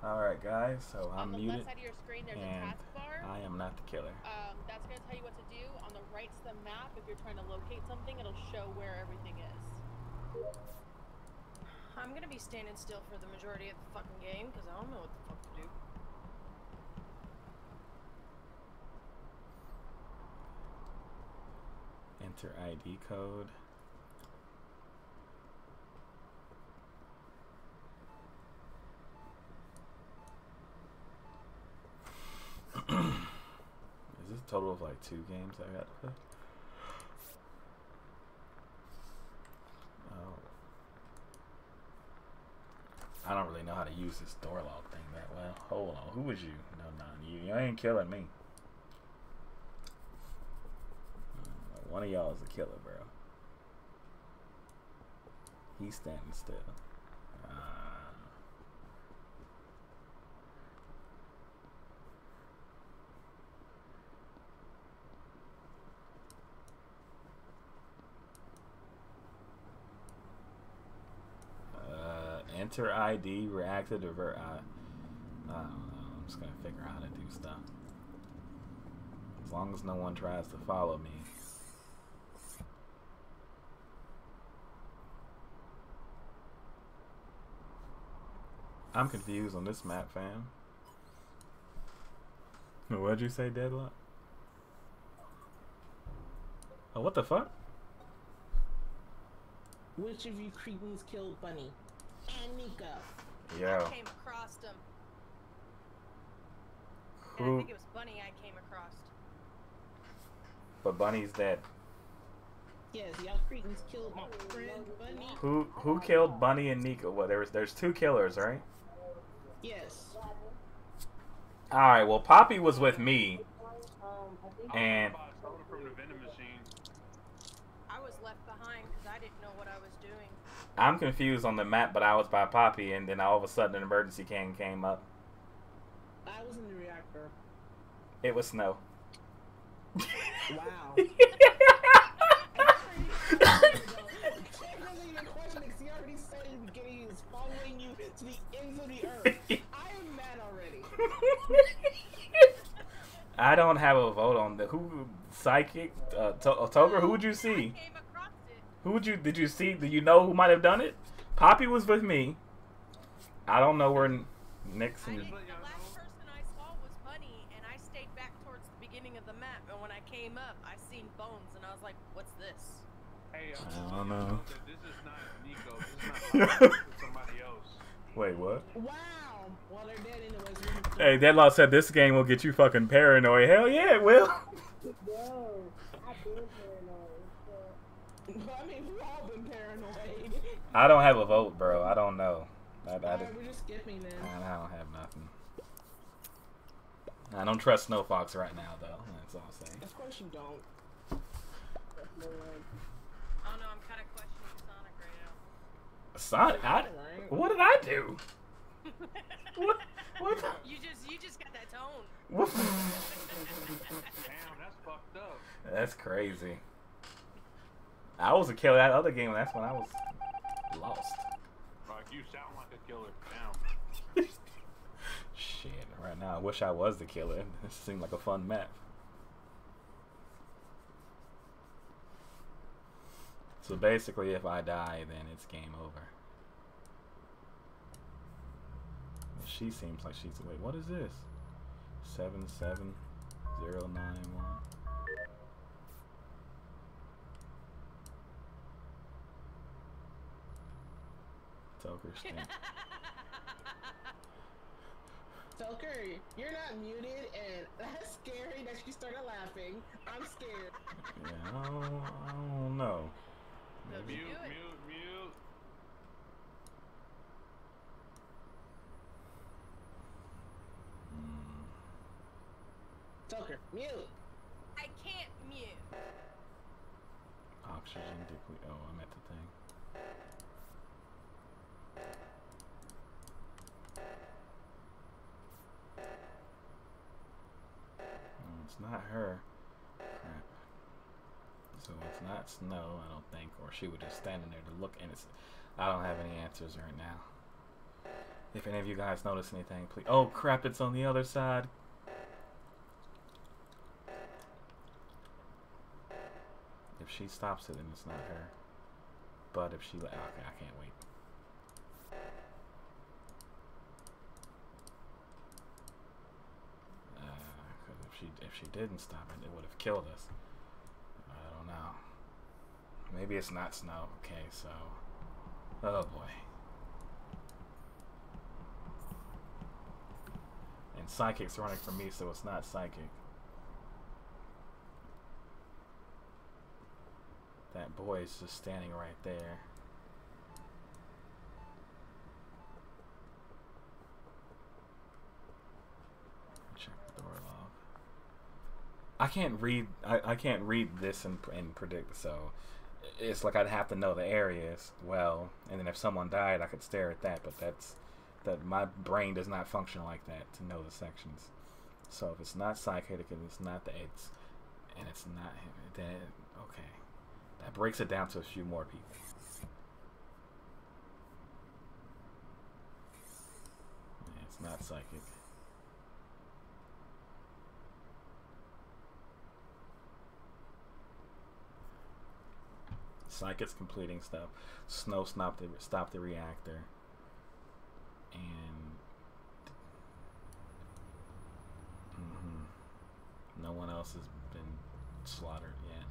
All right, guys. So I'm the muted, left side of your screen, there's a and taskbar. I am not the killer. Um, that's gonna tell you what to do. On the right's the map. If you're trying to locate something, it'll show where everything is. I'm gonna be standing still for the majority of the fucking game because I don't know what the fuck to do. Enter ID code. Is this a total of like two games I got to play? Oh. I don't really know how to use this door lock thing that well. Hold on. Who was you? No, no, you, you ain't killing me. One of y'all is a killer, bro. He's standing still. Uh, uh, enter ID, reactive, divert. I, I don't know. I'm just gonna figure out how to do stuff. As long as no one tries to follow me. I'm confused on this map, fam. What'd you say, Deadlock? Oh, what the fuck? Which of you cretins killed Bunny? And Niko. Yo, I came across him. And I who? think it was Bunny I came across. But Bunny's dead. Yes, y'all cretins killed my friend Bunny. Who who killed Bunny and Niko? Well, there's there's two killers, right? Yes. All right. Well, Poppy was with me, I and I bought soda from the vending machine. I was left behind because I didn't know what I was doing. I'm confused on the map. But I was by Poppy, and then all of a sudden an emergency can came up. I was in the reactor. It was snow. Wow. He already said in the beginning he was following you to the ends of the earth. I am mad already. I don't have a vote on the who psychic uh, to- Toger. Who would you I see? Came across it. Who would you did you see? Do you know who might have done it? Poppy was with me. I don't know where N- Nick's I and the last person I saw was Bunny, and I stayed back towards the beginning of the map. And when I came up, I seen Hey, I'm I don't know. that This is not Niko. This is not Lyle, this is somebody else. Wait, what? Wow. Well, they're dead anyways. Hey, Deadlaw said this game will get you fucking paranoid. Hell yeah, it will. Yo, I've been paranoid. So, I mean, we've all been paranoid. I don't have a vote, bro. I don't know. I, I, Alright, we're just skipping then. I don't have nothing. I don't trust Snow Fox right now, though. That's all I'm saying. Of course you don't. no. Oh no, I'm kind of questioning Sonic right now. Sonic, I, what did I do? What? What? You just you just got that tone. what? Damn, that's fucked up. That's crazy. I was a killer that other game, that's when I was lost. Like, you sound like a killer. Damn. Shit, right now I wish I was the killer. This seemed like a fun map. So basically, if I die, then it's game over. She seems like she's. Wait, what is this? Seven seven zero nine one. Toker stamp. Toker, you're not muted, and that's scary that you started laughing. I'm scared. Yeah, I don't, I don't know. Maybe- Mute, mute, mute. Toker, mute. I can't mute. Oxygen deplete. Oh, I'm at the thing. Oh, it's not her. Crap. So not Snow, I don't think, or she was just standing there to look innocent. I don't have any answers right now. If any of you guys notice anything, please. Oh crap! It's on the other side. If she stops it, then it's not her. But if she, okay, I can't wait. Uh, if she if she didn't stop it, it would have killed us. Maybe it's not snow. Okay, so, oh boy. And psychic's running for me, so it's not psychic. That boy is just standing right there. Check the door. I can't read. I, I can't read this and, and predict. So it's like I'd have to know the areas well, and then if someone died, I could stare at that. But that's that my brain does not function like that to know the sections. So if it's not psychic and it's not the it's and it's not him, then okay. That breaks it down to a few more people. It's not psychic. Psychic's completing stuff. Snow stopped the stopped the reactor. And hmm no one else has been slaughtered yet.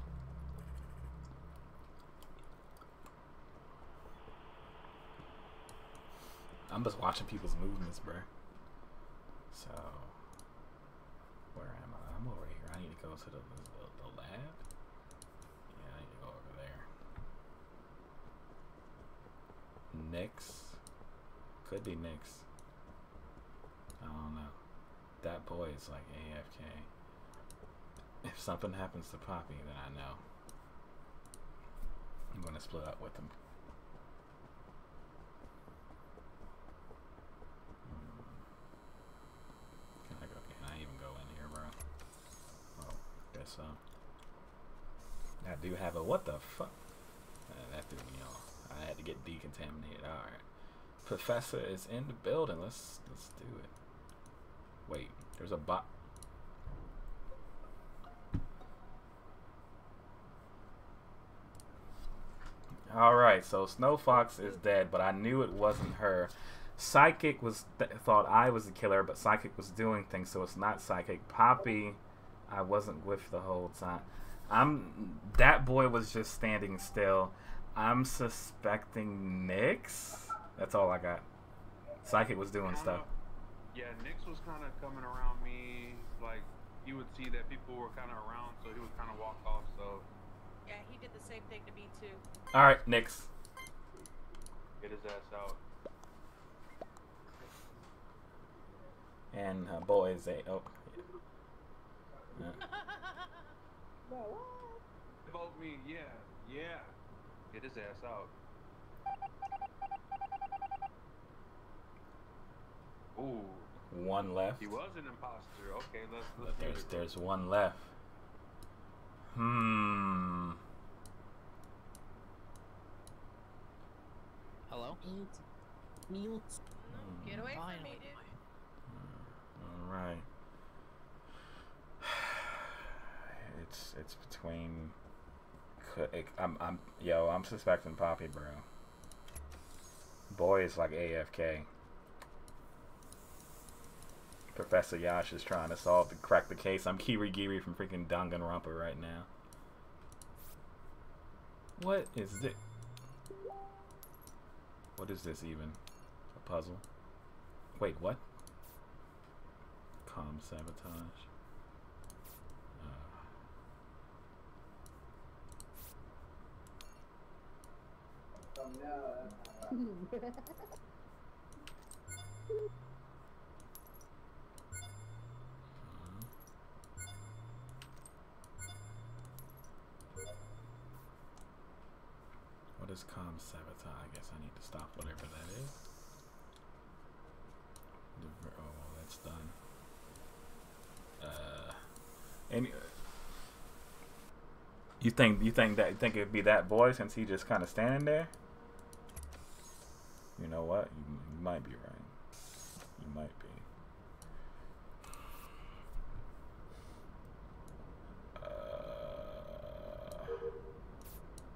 I'm just watching people's movements, bruh. So, where am I? I'm over here. I need to go to the, the, the lab. Yeah, I need to go over there. Nyx. Could be Nyx. I don't know. That boy is like AFK. If something happens to Poppy, then I know. I'm gonna split up with him. Can I go? Can I even go in here, bro? Oh, guess so. I do have a what the fuck? Uh, that threw me off. Had to get decontaminated. All right. Professor is in the building. Let's let's do it. Wait, there's a bot. All right, so Snow Fox is dead, but I knew it wasn't her. Psychic was th- thought I was the killer, but Psychic was doing things, so it's not Psychic. Poppy, I wasn't with the whole time. I'm that boy was just standing still. I'm suspecting Nyx. That's all I got. Psychic was doing stuff. Yeah, Nyx was kind of coming around me. Like, you would see that people were kind of around, so he would kind of walk off. So, Yeah, he did the same thing to me too. All right, Nyx. get his ass out. And uh, boy is a oh. Yeah. Vote me, yeah, yeah. Get his ass out. Ooh, One left. he was an imposter. Okay, let's let's do There's there's one left. Hmm. Hello? Mute. Get away from me, dude. All right. It's it's between. Could- it- I'm I'm yo. I'm suspecting Poppy, bro. Boy is like AFK. Professor Yash is trying to solve the crack the case. I'm Kirigiri from freaking Danganronpa right now. What is this? What is this even? A puzzle? Wait, what? Calm sabotage. What is calm sabotage? I guess I need to stop whatever that is. The ver- Oh, well, that's done. Uh, any. You think you think that you think it'd be that boy since he just kind of standing there? Know what? You, might be right. You might be. Uh,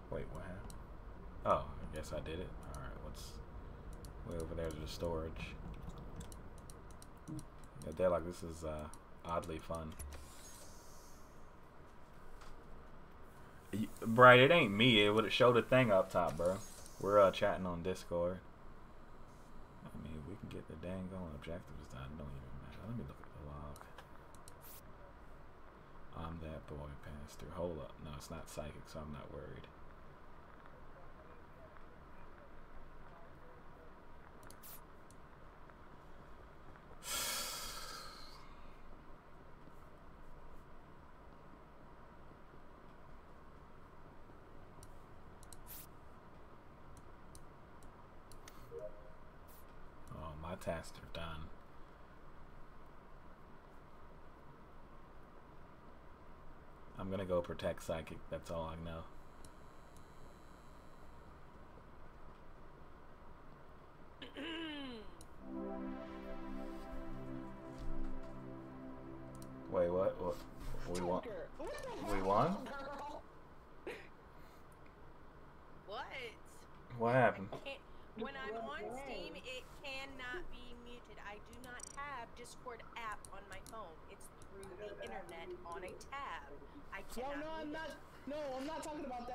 wait, what happened? Oh, I guess I did it. All right, what's way over there's the storage. Yeah, they're like this is uh, oddly fun. Y- Right, it ain't me. It would show the thing up top, bro. We're uh, chatting on Discord. I mean, we can get the dang on objectives done. Don't even matter. Let me look at the log. I'm that boy, Pastor. Hold up. No, it's not psychic, so I'm not worried. Oh, my tasks are done. I'm gonna go protect psychic. That's all I know.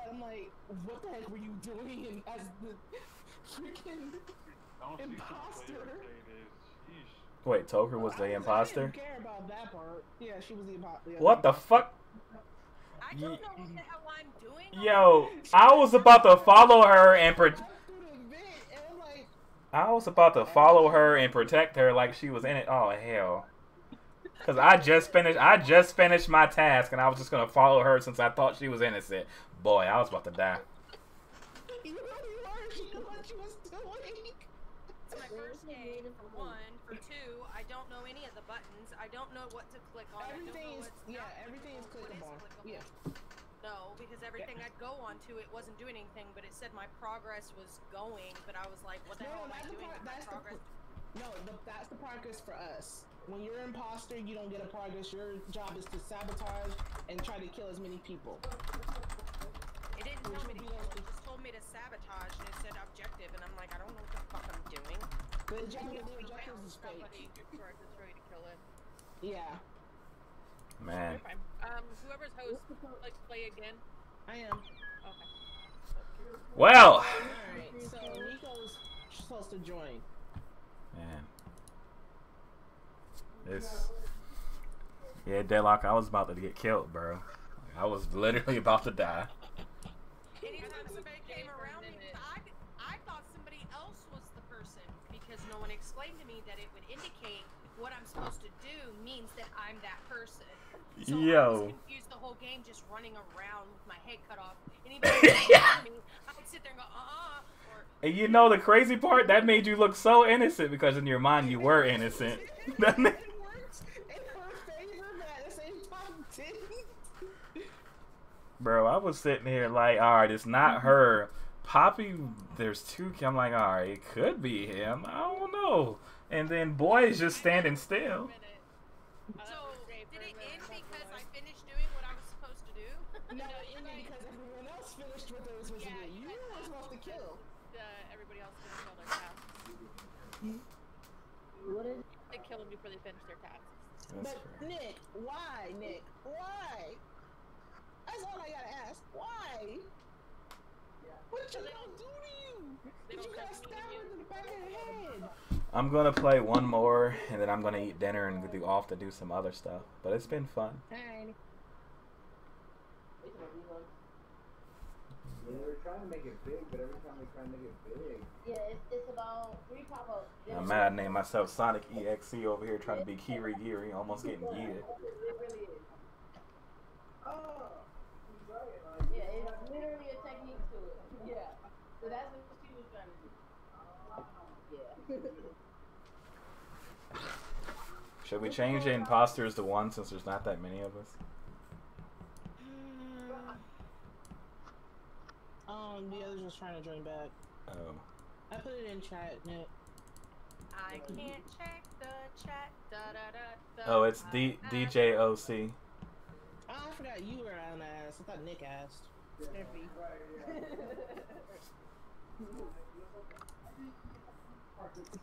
I'm like, what the heck were you doing in, as the freaking? Don't Imposter. player say this. Sheesh. Wait, Toker was the I imposter? didn't care about that part. Yeah, she was the imposter. What the fuck? I don't know what the hell I'm doing. Yo, I was about to follow her and pro- through the vent, and I'm like, I was about to follow her and protect her like she was in it. Oh hell. Cause I just finished I just finished my task and I was just gonna follow her since I thought she was innocent. Boy, I was about to die. you know you. She knew what she was doing. It's my first game, for one. For two, I don't know any of the buttons. I don't know what to click on. Everything is yeah, everything is clickable. Clickable. Yeah. No, because everything I'd go onto, it wasn't doing anything, but it said my progress was going, but I was like, what the No, hell am I that's the doing part- with my that's the? No, the, that's the progress for us. When you're an imposter, you don't get a progress. Your job is to sabotage and try to kill as many people. It didn't tell me to Which would be kill, it just told me to sabotage, and it said objective, and I'm like, I don't know what the fuck I'm doing. The objective, the objective is fake. who was ready to kill him. Yeah. Man, Um, whoever's host, like, play again. I am. Okay. well, Alright, so Niko's supposed to join. man, this. Yeah, Deadlock, I was about to get killed, bro. I was literally about to die. Anytime somebody came around me, I, I thought somebody else was the person because no one explained to me that it would indicate what I'm supposed to do means that I'm that person. So I was confused the whole game, just running around with my head cut off. Anybody yeah. me, I would sit there and go, uh, uh or And you know the crazy part? That made you look so innocent because in your mind you were innocent. Doesn't it? It works in her favor, but at the same time didn't. Bro, I was sitting here like, all right, it's not her. Poppy, there's two. I'm like, all right, it could be him. I don't know. And then boy is just standing still. So did it end because I finished doing what I was supposed to do? No, it ended because everyone else finished what they were supposed Yeah, to do. You because were supposed to kill. Uh, everybody else didn't kill their tasks. What is They kill them before they finish their tasks. That's But crazy. Nick, why, Nick? Why? That's all I gotta ask. Why? What did you gonna do to you? They Did you don't got touch me stabbed again. in the back of the head? I'm gonna play one more, and then I'm gonna eat dinner and do off to do some other stuff. But it's been fun. Alright. Yeah, they were trying to make it big, but every time they try to make it big, Yeah, it's, it's about three pop ups. I'm mad. I named myself Sonic EXE over here trying to be Kirigiri, almost getting yeeted. It really is. oh, he's right. Like, Yeah, it's literally a technique to it. Yeah. So that's what she was trying to do. Yeah. Should we change the imposters to one since there's not that many of us? Um, the others was trying to join back. Oh. I put it in chat, Nick. I can't check the chat. Da, da, da, da. Oh, it's D I- DJ OC. Oh, I forgot you were on that ass. I thought Nick asked.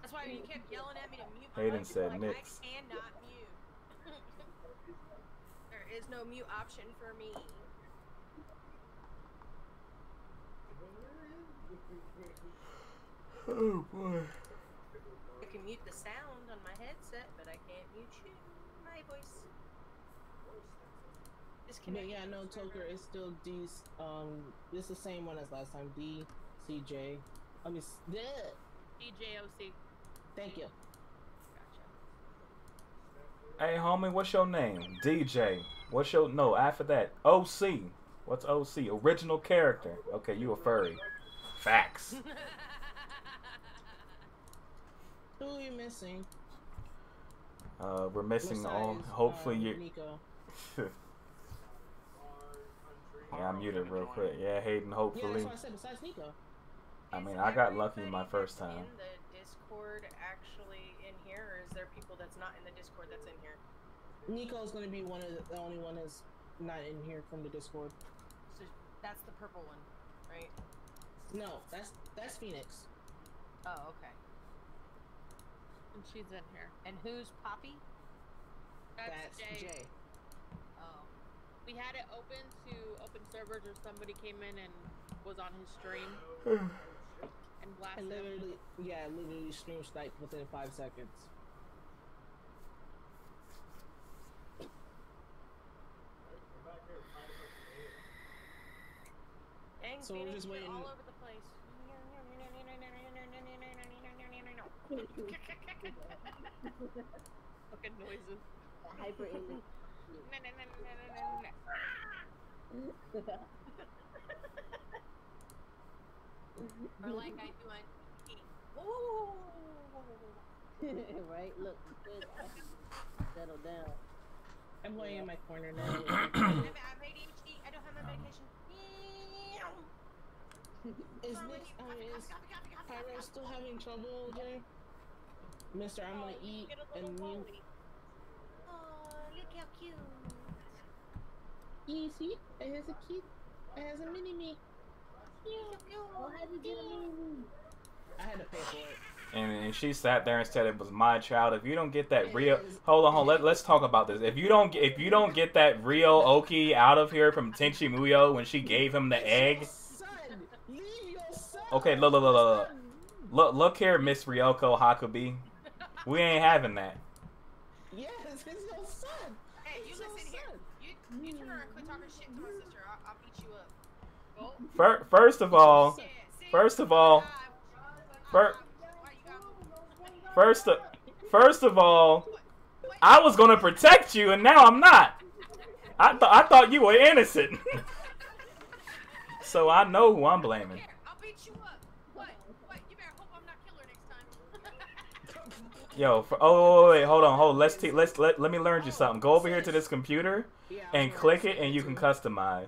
That's why you kept yelling at me to mute my Hayden mic. said like, Nick's. I cannot mute. there is no mute option for me. Oh boy. I can mute the sound on my headset, but I can't mute you, my voice. But Disconnect. yeah, no, Toker is still D. Um, it's the same one as last time. D C J. I mean, s- DJOC. Thank you. Gotcha. Hey homie, what's your name? DJ. What's your no after that? OC. What's OC? Original character. Okay, you a furry. Facts. Who are you missing? Uh, we're missing all. Hopefully uh, you. Niko. yeah, I'm muted real quick. Yeah, Hayden. Yeah, Hopefully. that's what I said. Besides Niko. I Is mean, I got lucky my first time. In the Discord, actually in here, or is there people that's not in the Discord that's in here? Niko's gonna be one of the, the only one that's not in here from the Discord. So that's the purple one, right? No, that's that's Phoenix. Oh, okay. And she's in here. And who's Poppy? That's, That's Jay. Jay. We had it open to open servers or somebody came in and was on his stream and I blasted him. literally, yeah, I literally stream snipe within five seconds. Dang, So we're just waiting- all over the place. Fucking noises. Hyper in or like I do on right? Look, you settle down. I'm laying in my corner now. I'm, I'm ADHD. I don't have my medication. is Nick, uh, I mean, is Pyro still having trouble, Jay? Mister, I'm gonna eat and little you. Lolly. How cute. You see? It has a cute. It has a mini me. How did you get a mini me? I had to pay for it. and, and she sat there and said it was my child. If you don't get that real, hold on, hold on. Let, let's talk about this. If you don't, if you don't get that real Oki out of here from Tenchi Muyo when she gave him the egg, Son, leave your son. Okay, look, look, look, look, look, look here, Miss Ryoko Hakubi. We ain't having that. Yes, it's your son. Hey, you It's your listen here. son. You, you turn around and quit talking shit to my sister. I'll, I'll beat you up. Well, First of all, first of all, fir- Why you got- first, of, first of all, I was gonna protect you, and now I'm not. I thought I thought you were innocent. so I know who I'm blaming. Here, I'll beat you up. What? What? You better hope I'm not killer next time. Yo, for, oh wait, wait, hold on, hold. On. Let's t- let's let let me learn you something. Go over here to this computer and click it, and you can customize.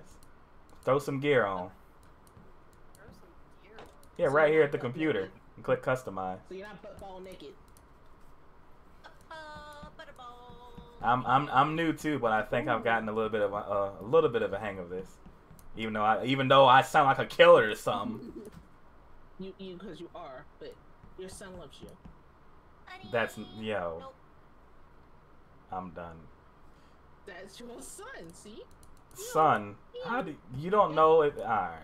Throw some gear on. Throw some gear. Yeah, right here at the computer. And click customize. So you're not butt ball naked. I'm I'm I'm new too, but I think I've gotten a little bit of a, uh, a little bit of a hang of this. Even though I even though I sound like a killer or something, You, you, because you are, but your son loves you. That's yo. Nope. I'm done. That's your son. See? Son, how do you don't know it? All right,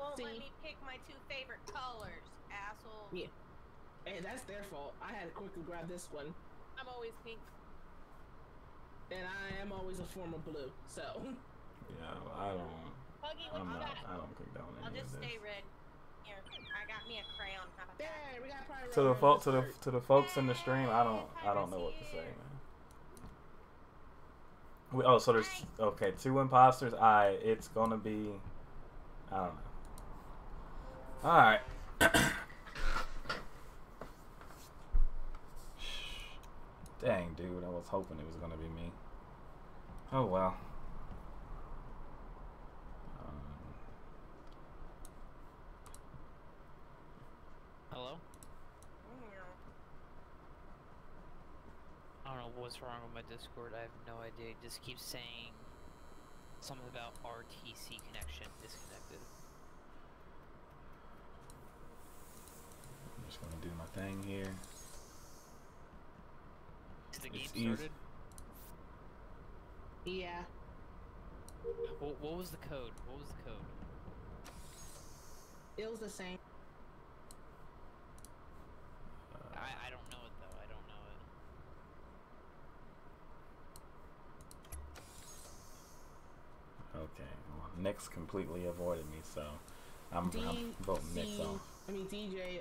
I'm done. Won't let me pick my two favorite colors, asshole. Yeah. Hey, that's their fault. I had to quickly grab this one, I'm always pink. and I am always a former blue. So. Yeah, I don't. Huggy, what I'm you not. got? I don't condone I'll any of just this. stay red. Here, I got me a crayon. There, we got probably To the right folk, to the to the folks in the stream, I don't I don't know what to say, man. We, oh, so there's okay, two imposters. I it's gonna be, I don't know. All right. Dang, dude, I was hoping it was gonna be me. Oh well. Um, Hello? I don't know what's wrong with my Discord. I have no idea. It just keeps saying something about RTC connection disconnected. I'm just gonna do my thing here. Is the It's game easy. Yeah. What, what was the code? What was the code? It was the same. Uh, I, I don't know it though. I don't know it. Okay, well, Nick's completely avoided me, so I'm, I'm voting Nick's C- off. I mean DJ.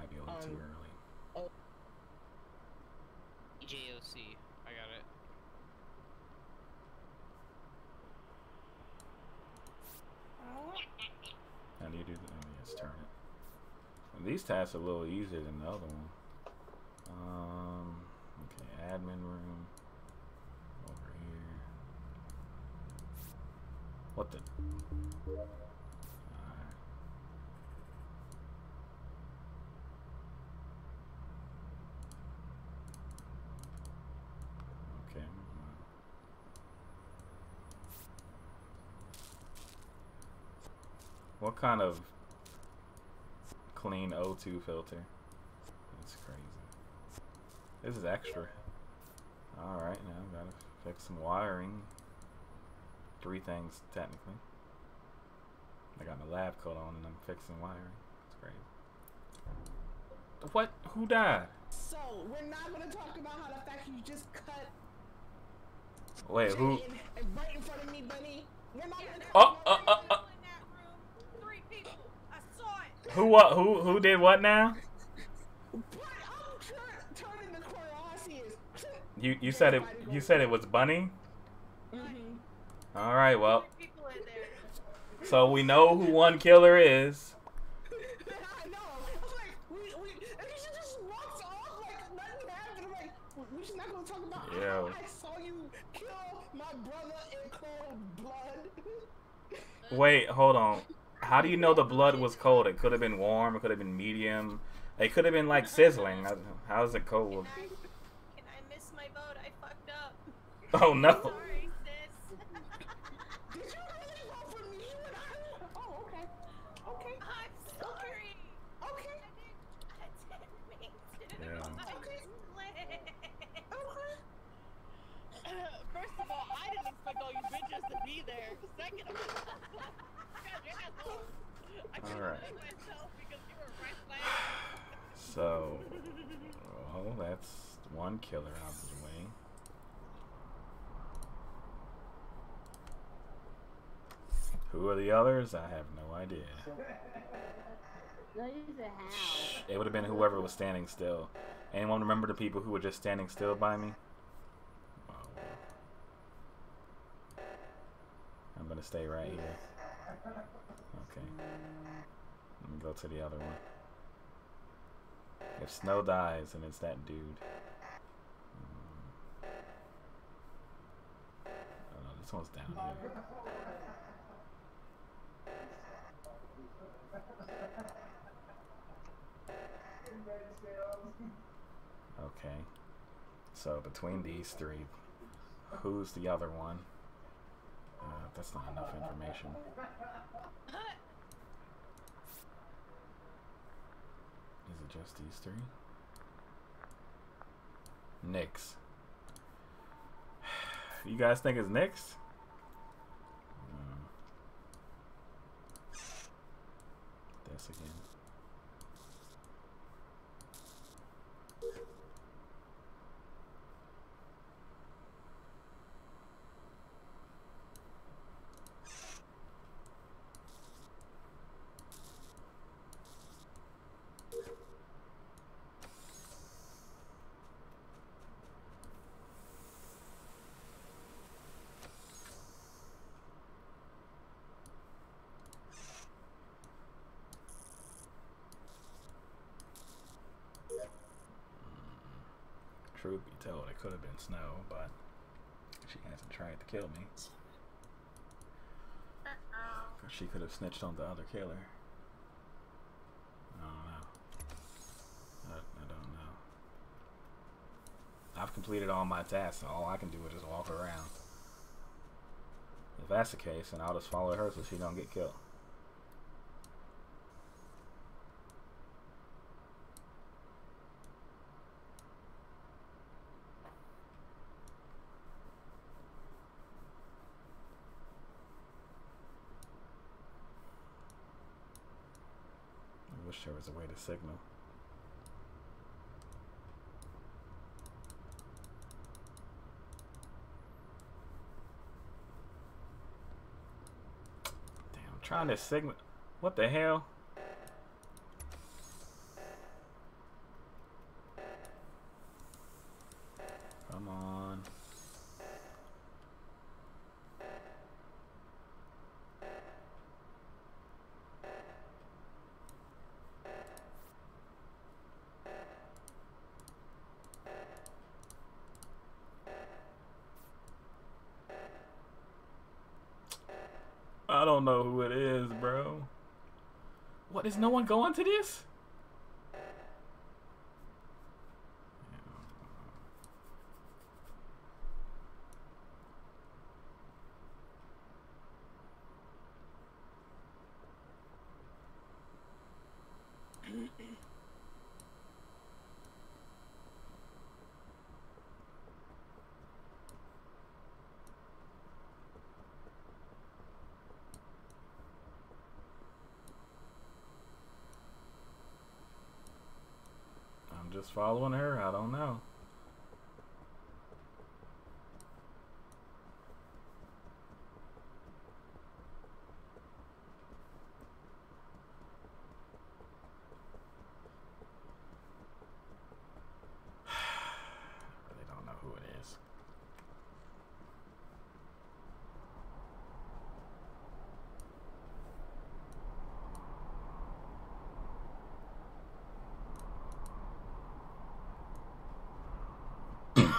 Oh, might be a little too um, early. EJOC. I got it. How do you do that? Oh, yes, turn it. And these tasks are a little easier than the other one. Um, okay, admin room. Over here. What the? Alright. Okay. What kind of clean O2 filter? That's crazy. This is extra. Alright, now I gotta fix some wiring. Three things, technically. I got my lab coat on and I'm fixing wiring. It's crazy. What? Who died? So we're not gonna talk about how the fact you just cut Wait, who? Jay in, in- right in front of me, Bunny. We're not gonna. Oh, uh, uh, uh. in that room. Three people. I saw it. Who what? Who who did what now? But I'm trying, turning the corner. All I see is. You you said it. You said it was Bunny. Mm-hmm. All right, well, Three people in there. so we know who one killer is. I know. I was like, we, we, and she just walks off like nothing happened. I'm like, we- we just not gonna talk about Yeah. how I saw you kill my brother in cold blood. Wait, hold on. How do you know the blood was cold? It could have been warm. It could have been medium. It could have been like sizzling. How is it cold? Can I, can I miss my vote? I fucked up. Oh no. Sorry, sis. Did you really vote for me? when I- Oh, okay. Okay. I'm sorry. didn't expect all you bitches to be there. Second of all, God, you're assholes. I couldn't Alright. believe myself because you were right there. So, oh, that's one killer out of the way. Who are the others? I have no idea. No, you said how. It would have been whoever was standing still. Anyone remember the people who were just standing still by me? I'm gonna stay right here. Okay. Let me go to the other one. If Snow dies, then it's that dude. Hmm. Oh no, one's down here. Okay. So between these three, who's the other one? Uh, that's not enough information. Is it just these three? Nyx. You guys think it's Nyx? Hmm. This again. Truth be told, it could have been Snow, but she hasn't tried to kill me. She could have snitched on the other killer. I don't know. I, I don't know. I've completed all my tasks, so all I can do is just walk around. If that's the case, then I'll just follow her so she don't get killed. Was a way to signal. Damn, I'm trying to signal. What the hell? Come on. I don't know who it is, bro. What is no one going to this? I'm just following her. I don't know. I really don't know who it is. Mm.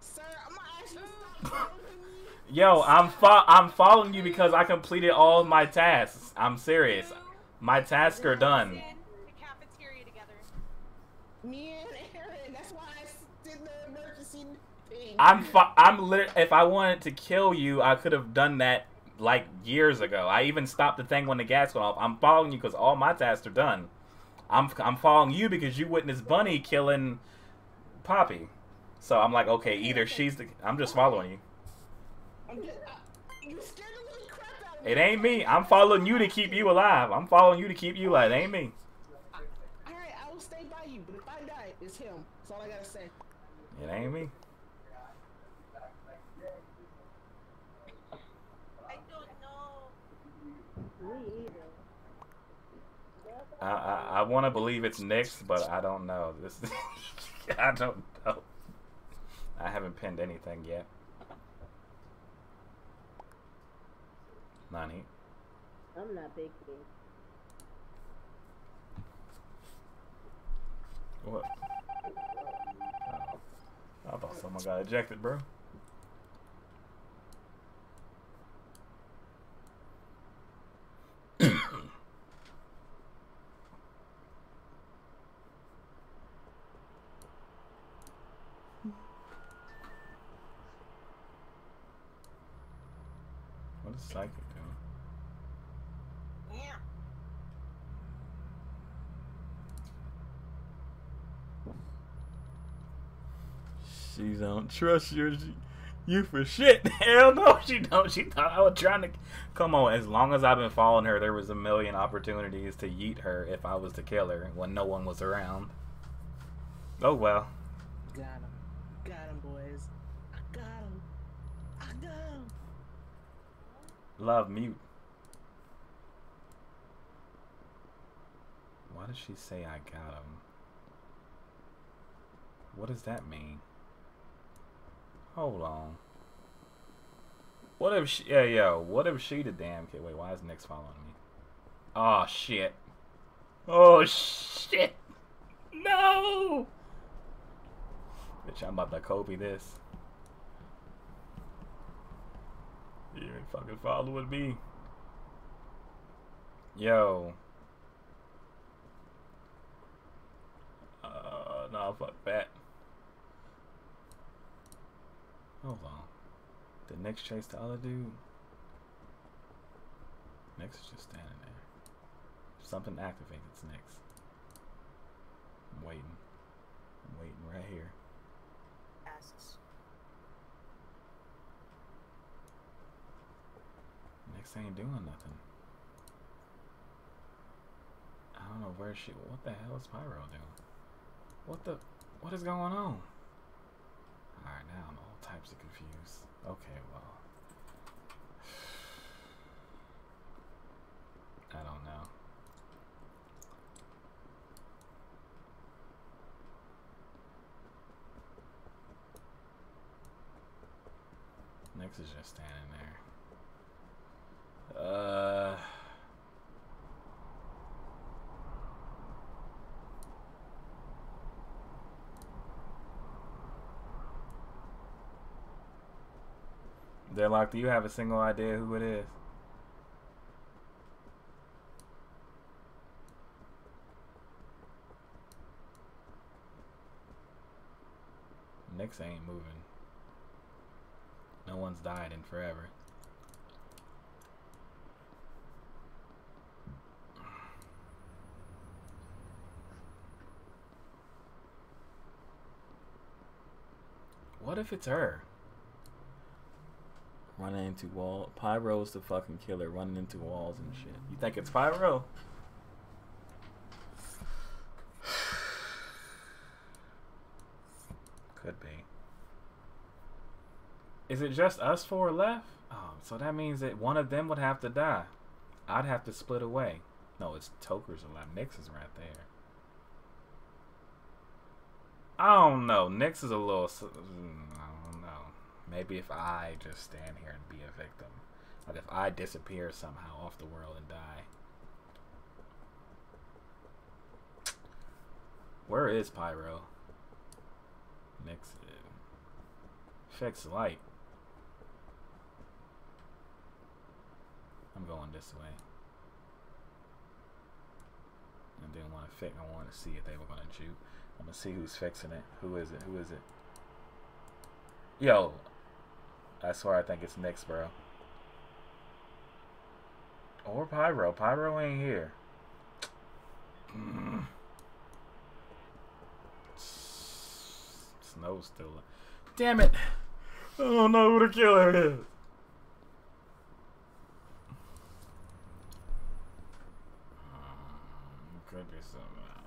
Sir, I'm gonna ask you to stop following me. Yo, I'm fo- I'm following you because I completed all my tasks. I'm serious. My tasks are done. In the cafeteria together. Me and Aaron. That's why I s- did the emergency thing. I'm fi- I'm lit- if I wanted to kill you, I could have done that like years ago. I even stopped the thing when the gas went off. I'm following you because all my tasks are done. I'm I'm following you because you witnessed Bunny killing Poppy. So I'm like, okay, either she's the. I'm just following you. Uh, it ain't me. I'm following you to keep you alive. I'm following you to keep you alive. It ain't me. All right, I will stay by you, but if I die, it's him. That's all I gotta say. It ain't me. I don't know. Me either. I I, I want to believe it's Nyx, but I don't know. This I don't know. I haven't pinned anything yet. Nani. I'm not big kid. What? Oh. I thought someone got ejected, bro. what is Psychic doing? Yeah. She don't trust you. You for shit. Hell no, she don't. She thought I was trying to. Come on, as long as I've been following her, there was a million opportunities to yeet her if I was to kill her when no one was around. Oh well. Got him. Got him, boys. I got him. I got him. Love mute. Why does she say I got him? What does that mean? Hold on. What if she, yeah, yo, what if she the damn kid? Wait, why is Nyx following me? Oh, shit. Oh, shit. No! Bitch, I'm about to Kobe this. You ain't fucking following me. Yo. Uh, nah, fuck that. Hold on. The next chase the other dude? Nyx is just standing there. Something activated next. I'm waiting. I'm waiting right here. Asses. Nyx ain't doing nothing. I don't know where she. What the hell is Pyro doing? What the? What is going on? Alright, now I'm all types of confused. Okay, well. I don't know. Nyx is just standing there. Uh. Deadlock, do you have a single idea who it is? Nyx ain't moving. No one's died in forever. What if it's her? Running into wall. Pyro's the fucking killer, running into walls and shit. You think it's Pyro? Could be. Is it just us four left? Oh, so that means that one of them would have to die. I'd have to split away. No, it's Toker's alive. Nyx is right there. I don't know. Nyx is a little. mm, I don't know. Maybe if I just stand here and be a victim. Like if I disappear somehow off the world and die. Where is Pyro? Nyx. Fix light. I'm going this way. and didn't want to fix. I wanted to see if they were gonna juke. I'm gonna see who's fixing it. Who is it? Who is it? Yo, I swear I think it's Nyx, bro. Or Pyro. Pyro ain't here. Mm. Snow's still. Damn it! I don't know who the killer is. Mm, Could be something else.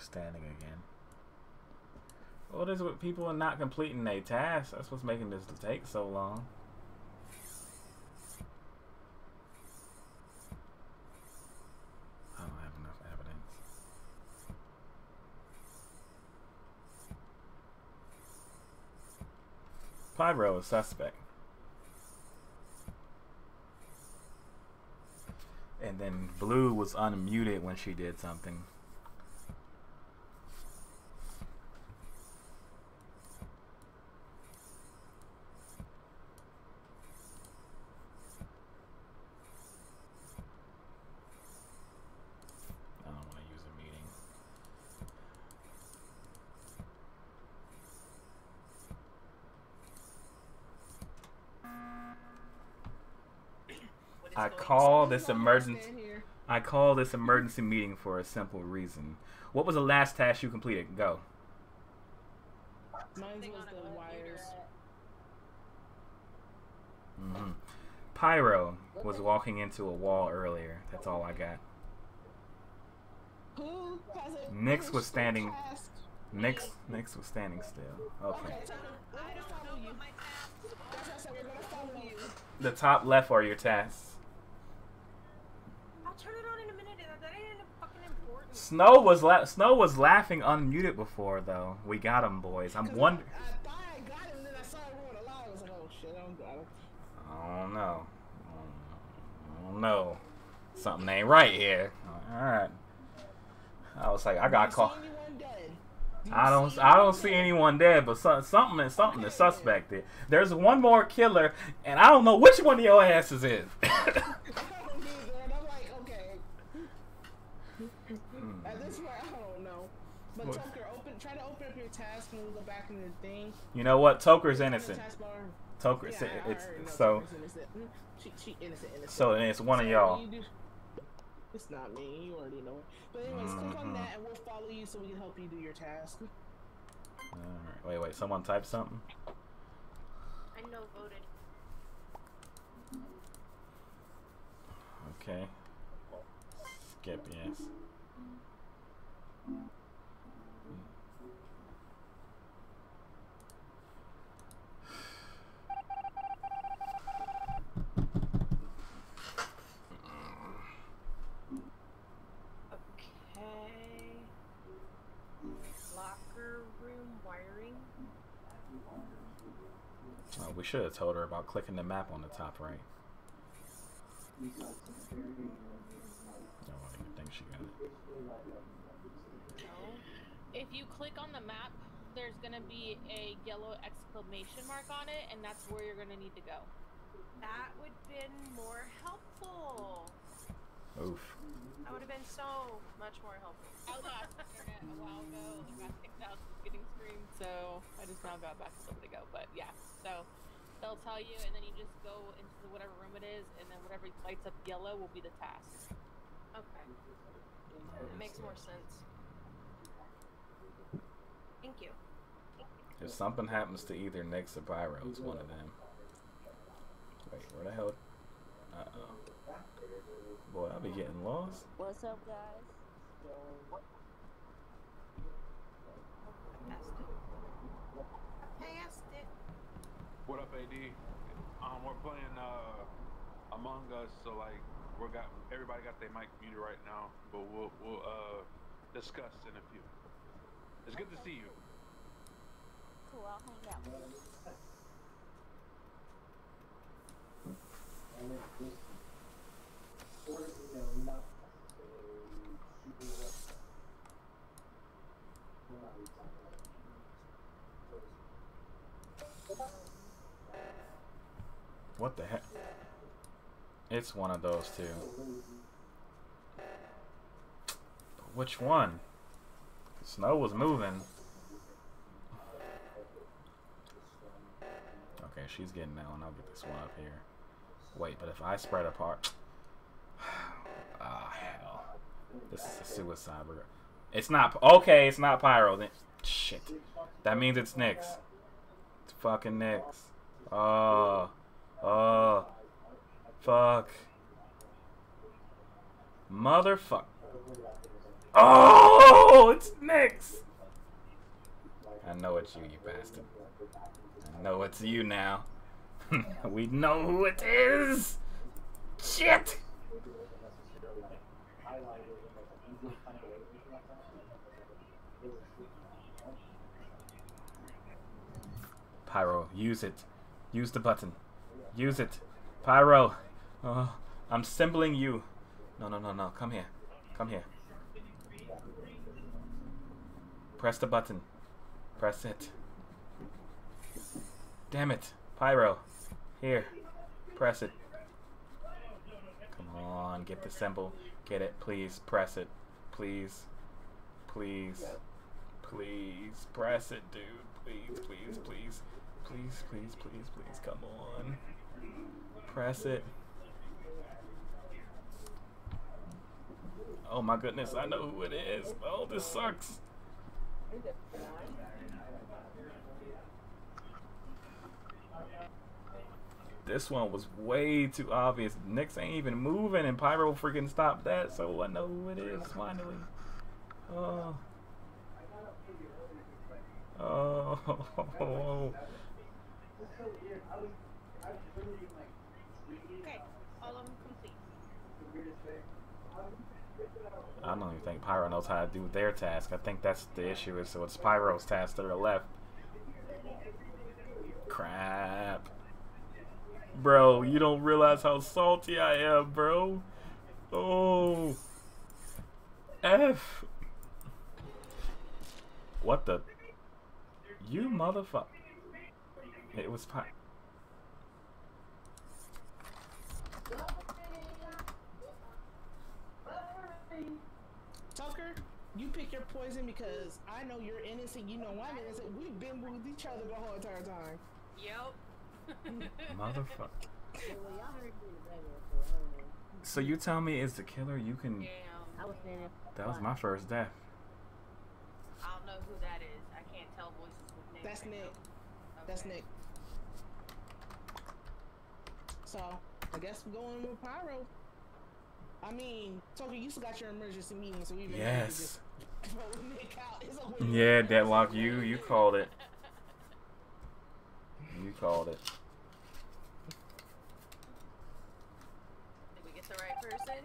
Standing again. What is it with people and not completing their tasks? That's what's making this take so long. I don't have enough evidence. Pyro is suspect. And then Blue was unmuted when she did something. I don't want to use a meeting. What is I going call on? This emergency. I call this emergency meeting for a simple reason. What was the last task you completed? Go. Mine was the computer. wires. hmm Pyro was walking into a wall earlier. That's all I got. Who has a Nyx has was standing- task? Nyx, Nyx was standing still. Okay. Okay, so we're I gonna don't follow know you. what my tasks That's what I said. We're gonna follow you. The top left are your tasks. I'll turn it on in a minute. That, that ain't fucking important. Snow was la- Snow was laughing unmuted before though. We got him, boys. I'm wondering. I, I I got and then I saw everyone alive. I was like, oh shit, I don't got it. I don't know. I don't know. Something ain't right here. All right. I was like, I got caught. see anyone dead? Do I don't. see I don't anyone see dead? anyone dead, but so, something is something is suspected. There's one more killer, and I don't know which one of your asses is. I don't either, and I'm like, okay. At this point, I don't know. But What? Tucker, open, try to open up your task and we'll go back into the thing. you know what? Toker's Open innocent. taskbar. Toker, Yeah, it's, I- I it's so innocent. Mm, She, she innocent, innocent. so and it's one of y'all. It's not me. You already know it. But anyways, click on Mhm. that and we'll follow you so we can help you do your task. All right. Wait, wait. Someone type something. I know voted. Okay. Skip yes. Okay. Locker room wiring. Oh, we should have told her about clicking the map on the top right. I don't even think she got it. If you click on the map, there's gonna be a yellow exclamation mark on it, and that's where you're gonna need to go. That would have been more helpful. Oof. That would have been so much more helpful. I lost internet a while ago. Like got kicked out getting streamed, so I just now got back a little bit ago. But yeah, so they'll tell you, and then you just go into whatever room it is, and then whatever lights up yellow will be the task. Okay. It Makes more sense. Thank you. If something happens to either Nyx or Pyro, it's one of them. Wait, where the hell? Uh oh. Boy, I'll be getting lost. What's up, guys? I passed it. I passed it. What up, AD? Um, we're playing uh Among Us, so like we got everybody got their mic muted right now, but we'll we'll uh discuss in a few. It's good to see you. Cool, I'll hang out. What the heck? It's one of those two. Which one? Snow was moving. Okay, she's getting that one. I'll get this one up here. Wait, but if I spread apart... Ah, hell. This is a suicide. It's not... Okay, it's not Pyro. Then, shit. That means it's Nyx. It's fucking Nyx. Oh. Oh. Fuck. Motherfuck. Oh, it's Nyx. I know it's you, you bastard. I know it's you now. we know who it is. Shit. Pyro, use it. Use the button. Use it. Pyro. Oh, I'm symboling you. No, no, no, no. Come here. Come here. Press the button. Press it. Damn it. Pyro. Here. Press it. Come on. Get the symbol. Get it. Please. Press it. Please. Please. Please. Press it, dude. Please, please, please. Please, please, please, please. Come on. Press it. Oh my goodness, I know who it is. Oh, this sucks. This one was way too obvious. Nyx ain't even moving, and Pyro freaking stopped that, so I know who it is finally. Oh. Oh. Okay, all of them complete. I don't even think Pyro knows how to do their task. I think that's the issue. Is so it's Pyro's task to the left. Crap, bro. You don't realize how salty I am, bro. Oh, F. What the? You motherfucker. It was Py. Tucker, you pick your poison because I know you're innocent. You know I'm innocent. We've been with each other the whole entire time. Yep. Motherfucker. Yeah, well, y'all heard me in the background, so I don't know. So you tell me is the killer? You can. Damn. I was standing. That was my first death. I don't know who that is. I can't tell voices with names. That's right Nick. now. That's Nick. So I guess we're going with Pyro. I mean, Tucker, you still got your emergency meeting, so even Yes. vote Nick out. It's a win. Yeah, Deadlock, you you called it. You called it. Did we get the right person?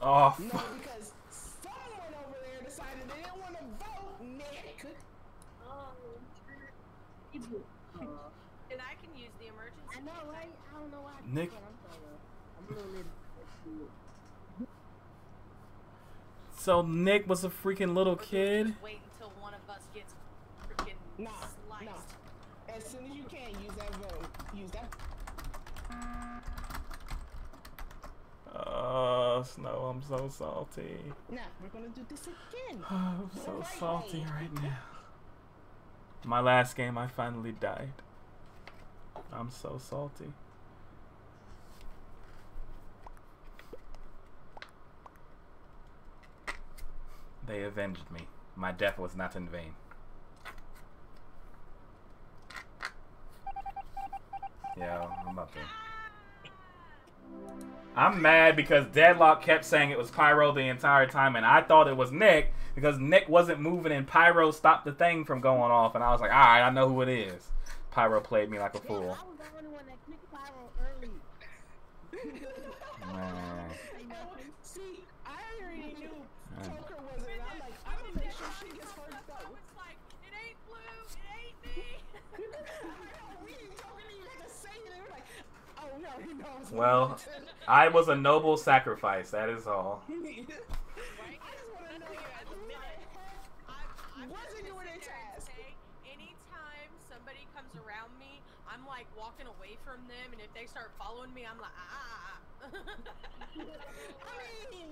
Oh, No, because someone over there decided they didn't want to vote Nick. Oh. And I can use the emergency. I know, right? I don't know why. Nick. can't. I'm sorry. I'm a little little. So Nick was a freaking little Or do we kid. Wait until one of us gets freaking Nah, sliced. nah. As soon as you can, use that vote. Use that. Oh, Snow, I'm so salty. Now we're gonna do this again. I'm so salty right now. My last game, I finally died. I'm so salty. They avenged me. My death was not in vain. Yo, I'm about to. I'm mad because Deadlock kept saying it was Pyro the entire time, and I thought it was Nyx because Nyx wasn't moving, and Pyro stopped the thing from going off, and I was like, all right, I know who it is. Pyro played me like a Yeah, fool. I was the only one that clicked pyro early. Man. Ain't nothing. See, I already knew Mm. Tucker wasn't. and I'm like, I'm gonna make sure she gets first I vote. was like, it ain't blue, it ain't me. we didn't talk and you had to say it. They were like, oh no, he knows. Well, I was a noble sacrifice, that is all. I Right? just want to None know of you guys who admit the it. heck I'm, I'm wasn't just doing gonna their sit there and task. say, anytime somebody comes around me, I'm like walking away from them, and if they start following me, I'm like ah. I mean,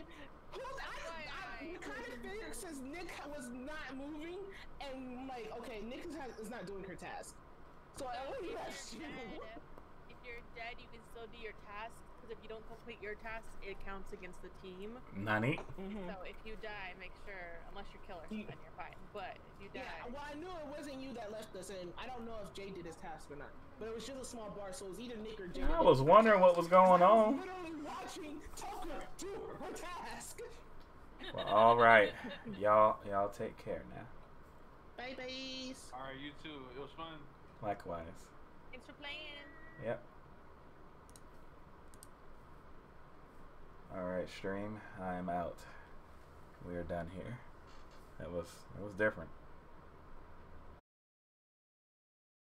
who's, I, I, kind of figured since Nick was not moving, and like, okay, Nick is, is not doing her task. So I only if you. Dead, if you're dead, you can still do your tasks. Because if you don't complete your task, it counts against the team. Nani? Mhm. So if you die, make sure, unless you're killer, You- then you're fine. But if you die, Yeah, well, I knew it wasn't you that left us, and I don't know if Jay did his task or not. But it was just a small bar, so it was either Nick or Jay. I was wondering what was going I was on. literally watching Tucker do her task. Well, all right, y'all, y'all take care now. Bye, babies. All right, you too. It was fun. Likewise. thanks for playing. Yep. All right, stream. I am out. We are done here. That was that was different.